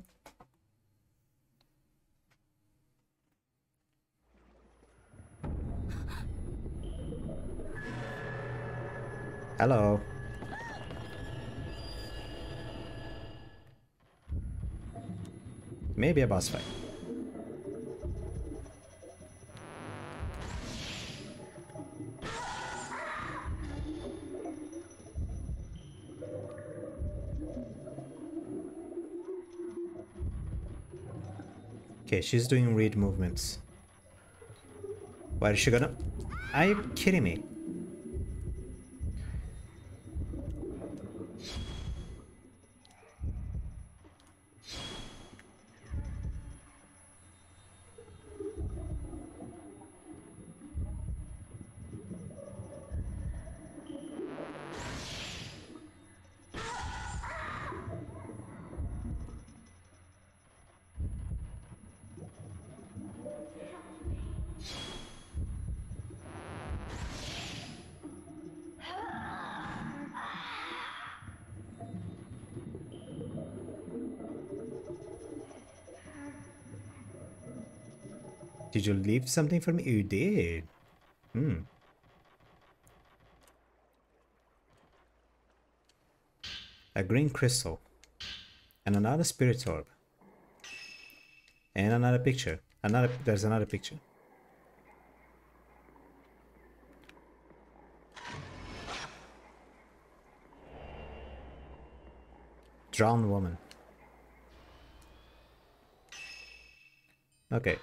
Hello. Maybe a boss fight. Okay, she's doing read movements. What is she gonna... Are you kidding me? Did you leave something for me? You did. Hmm. A green crystal. And another spirit orb. And another picture. Another there's another picture. Drowned woman. Okay.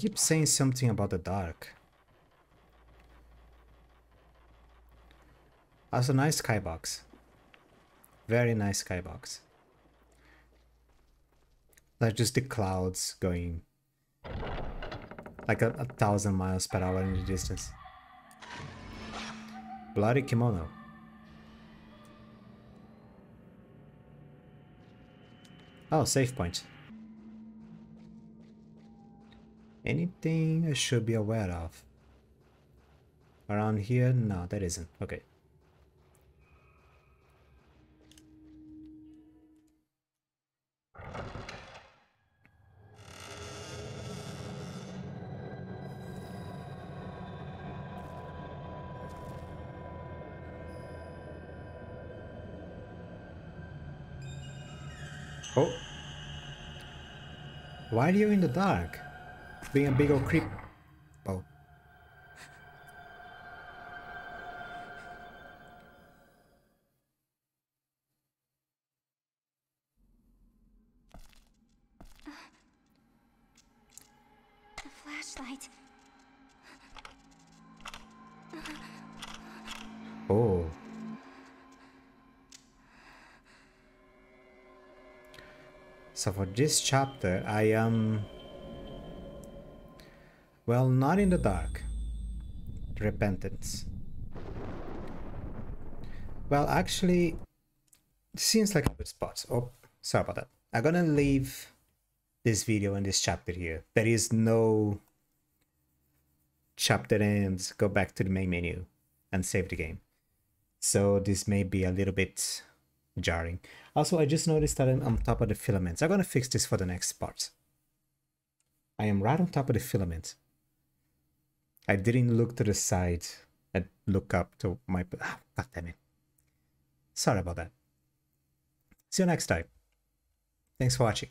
Keep saying something about the dark. That's a nice skybox. Very nice skybox. Like just the clouds going like a, a thousand miles per hour in the distance. Bloody kimono. Oh, save point. Anything I should be aware of? Around here? No, that isn't. Okay. Oh. Why are you in the dark? Being a big old creep. Oh. The flashlight. Oh. So for this chapter, I am... Well, not in the dark. Repentance. Well, actually, seems like a good spot. Oh, sorry about that. I'm gonna leave this video and this chapter here. There is no chapter ends, go back to the main menu and save the game. So this may be a little bit jarring. Also, I just noticed that I'm on top of the filaments. I'm gonna fix this for the next part. I am right on top of the filament. I didn't look to the side and look up to my... Ah, God damn it. Sorry about that. See you next time. Thanks for watching.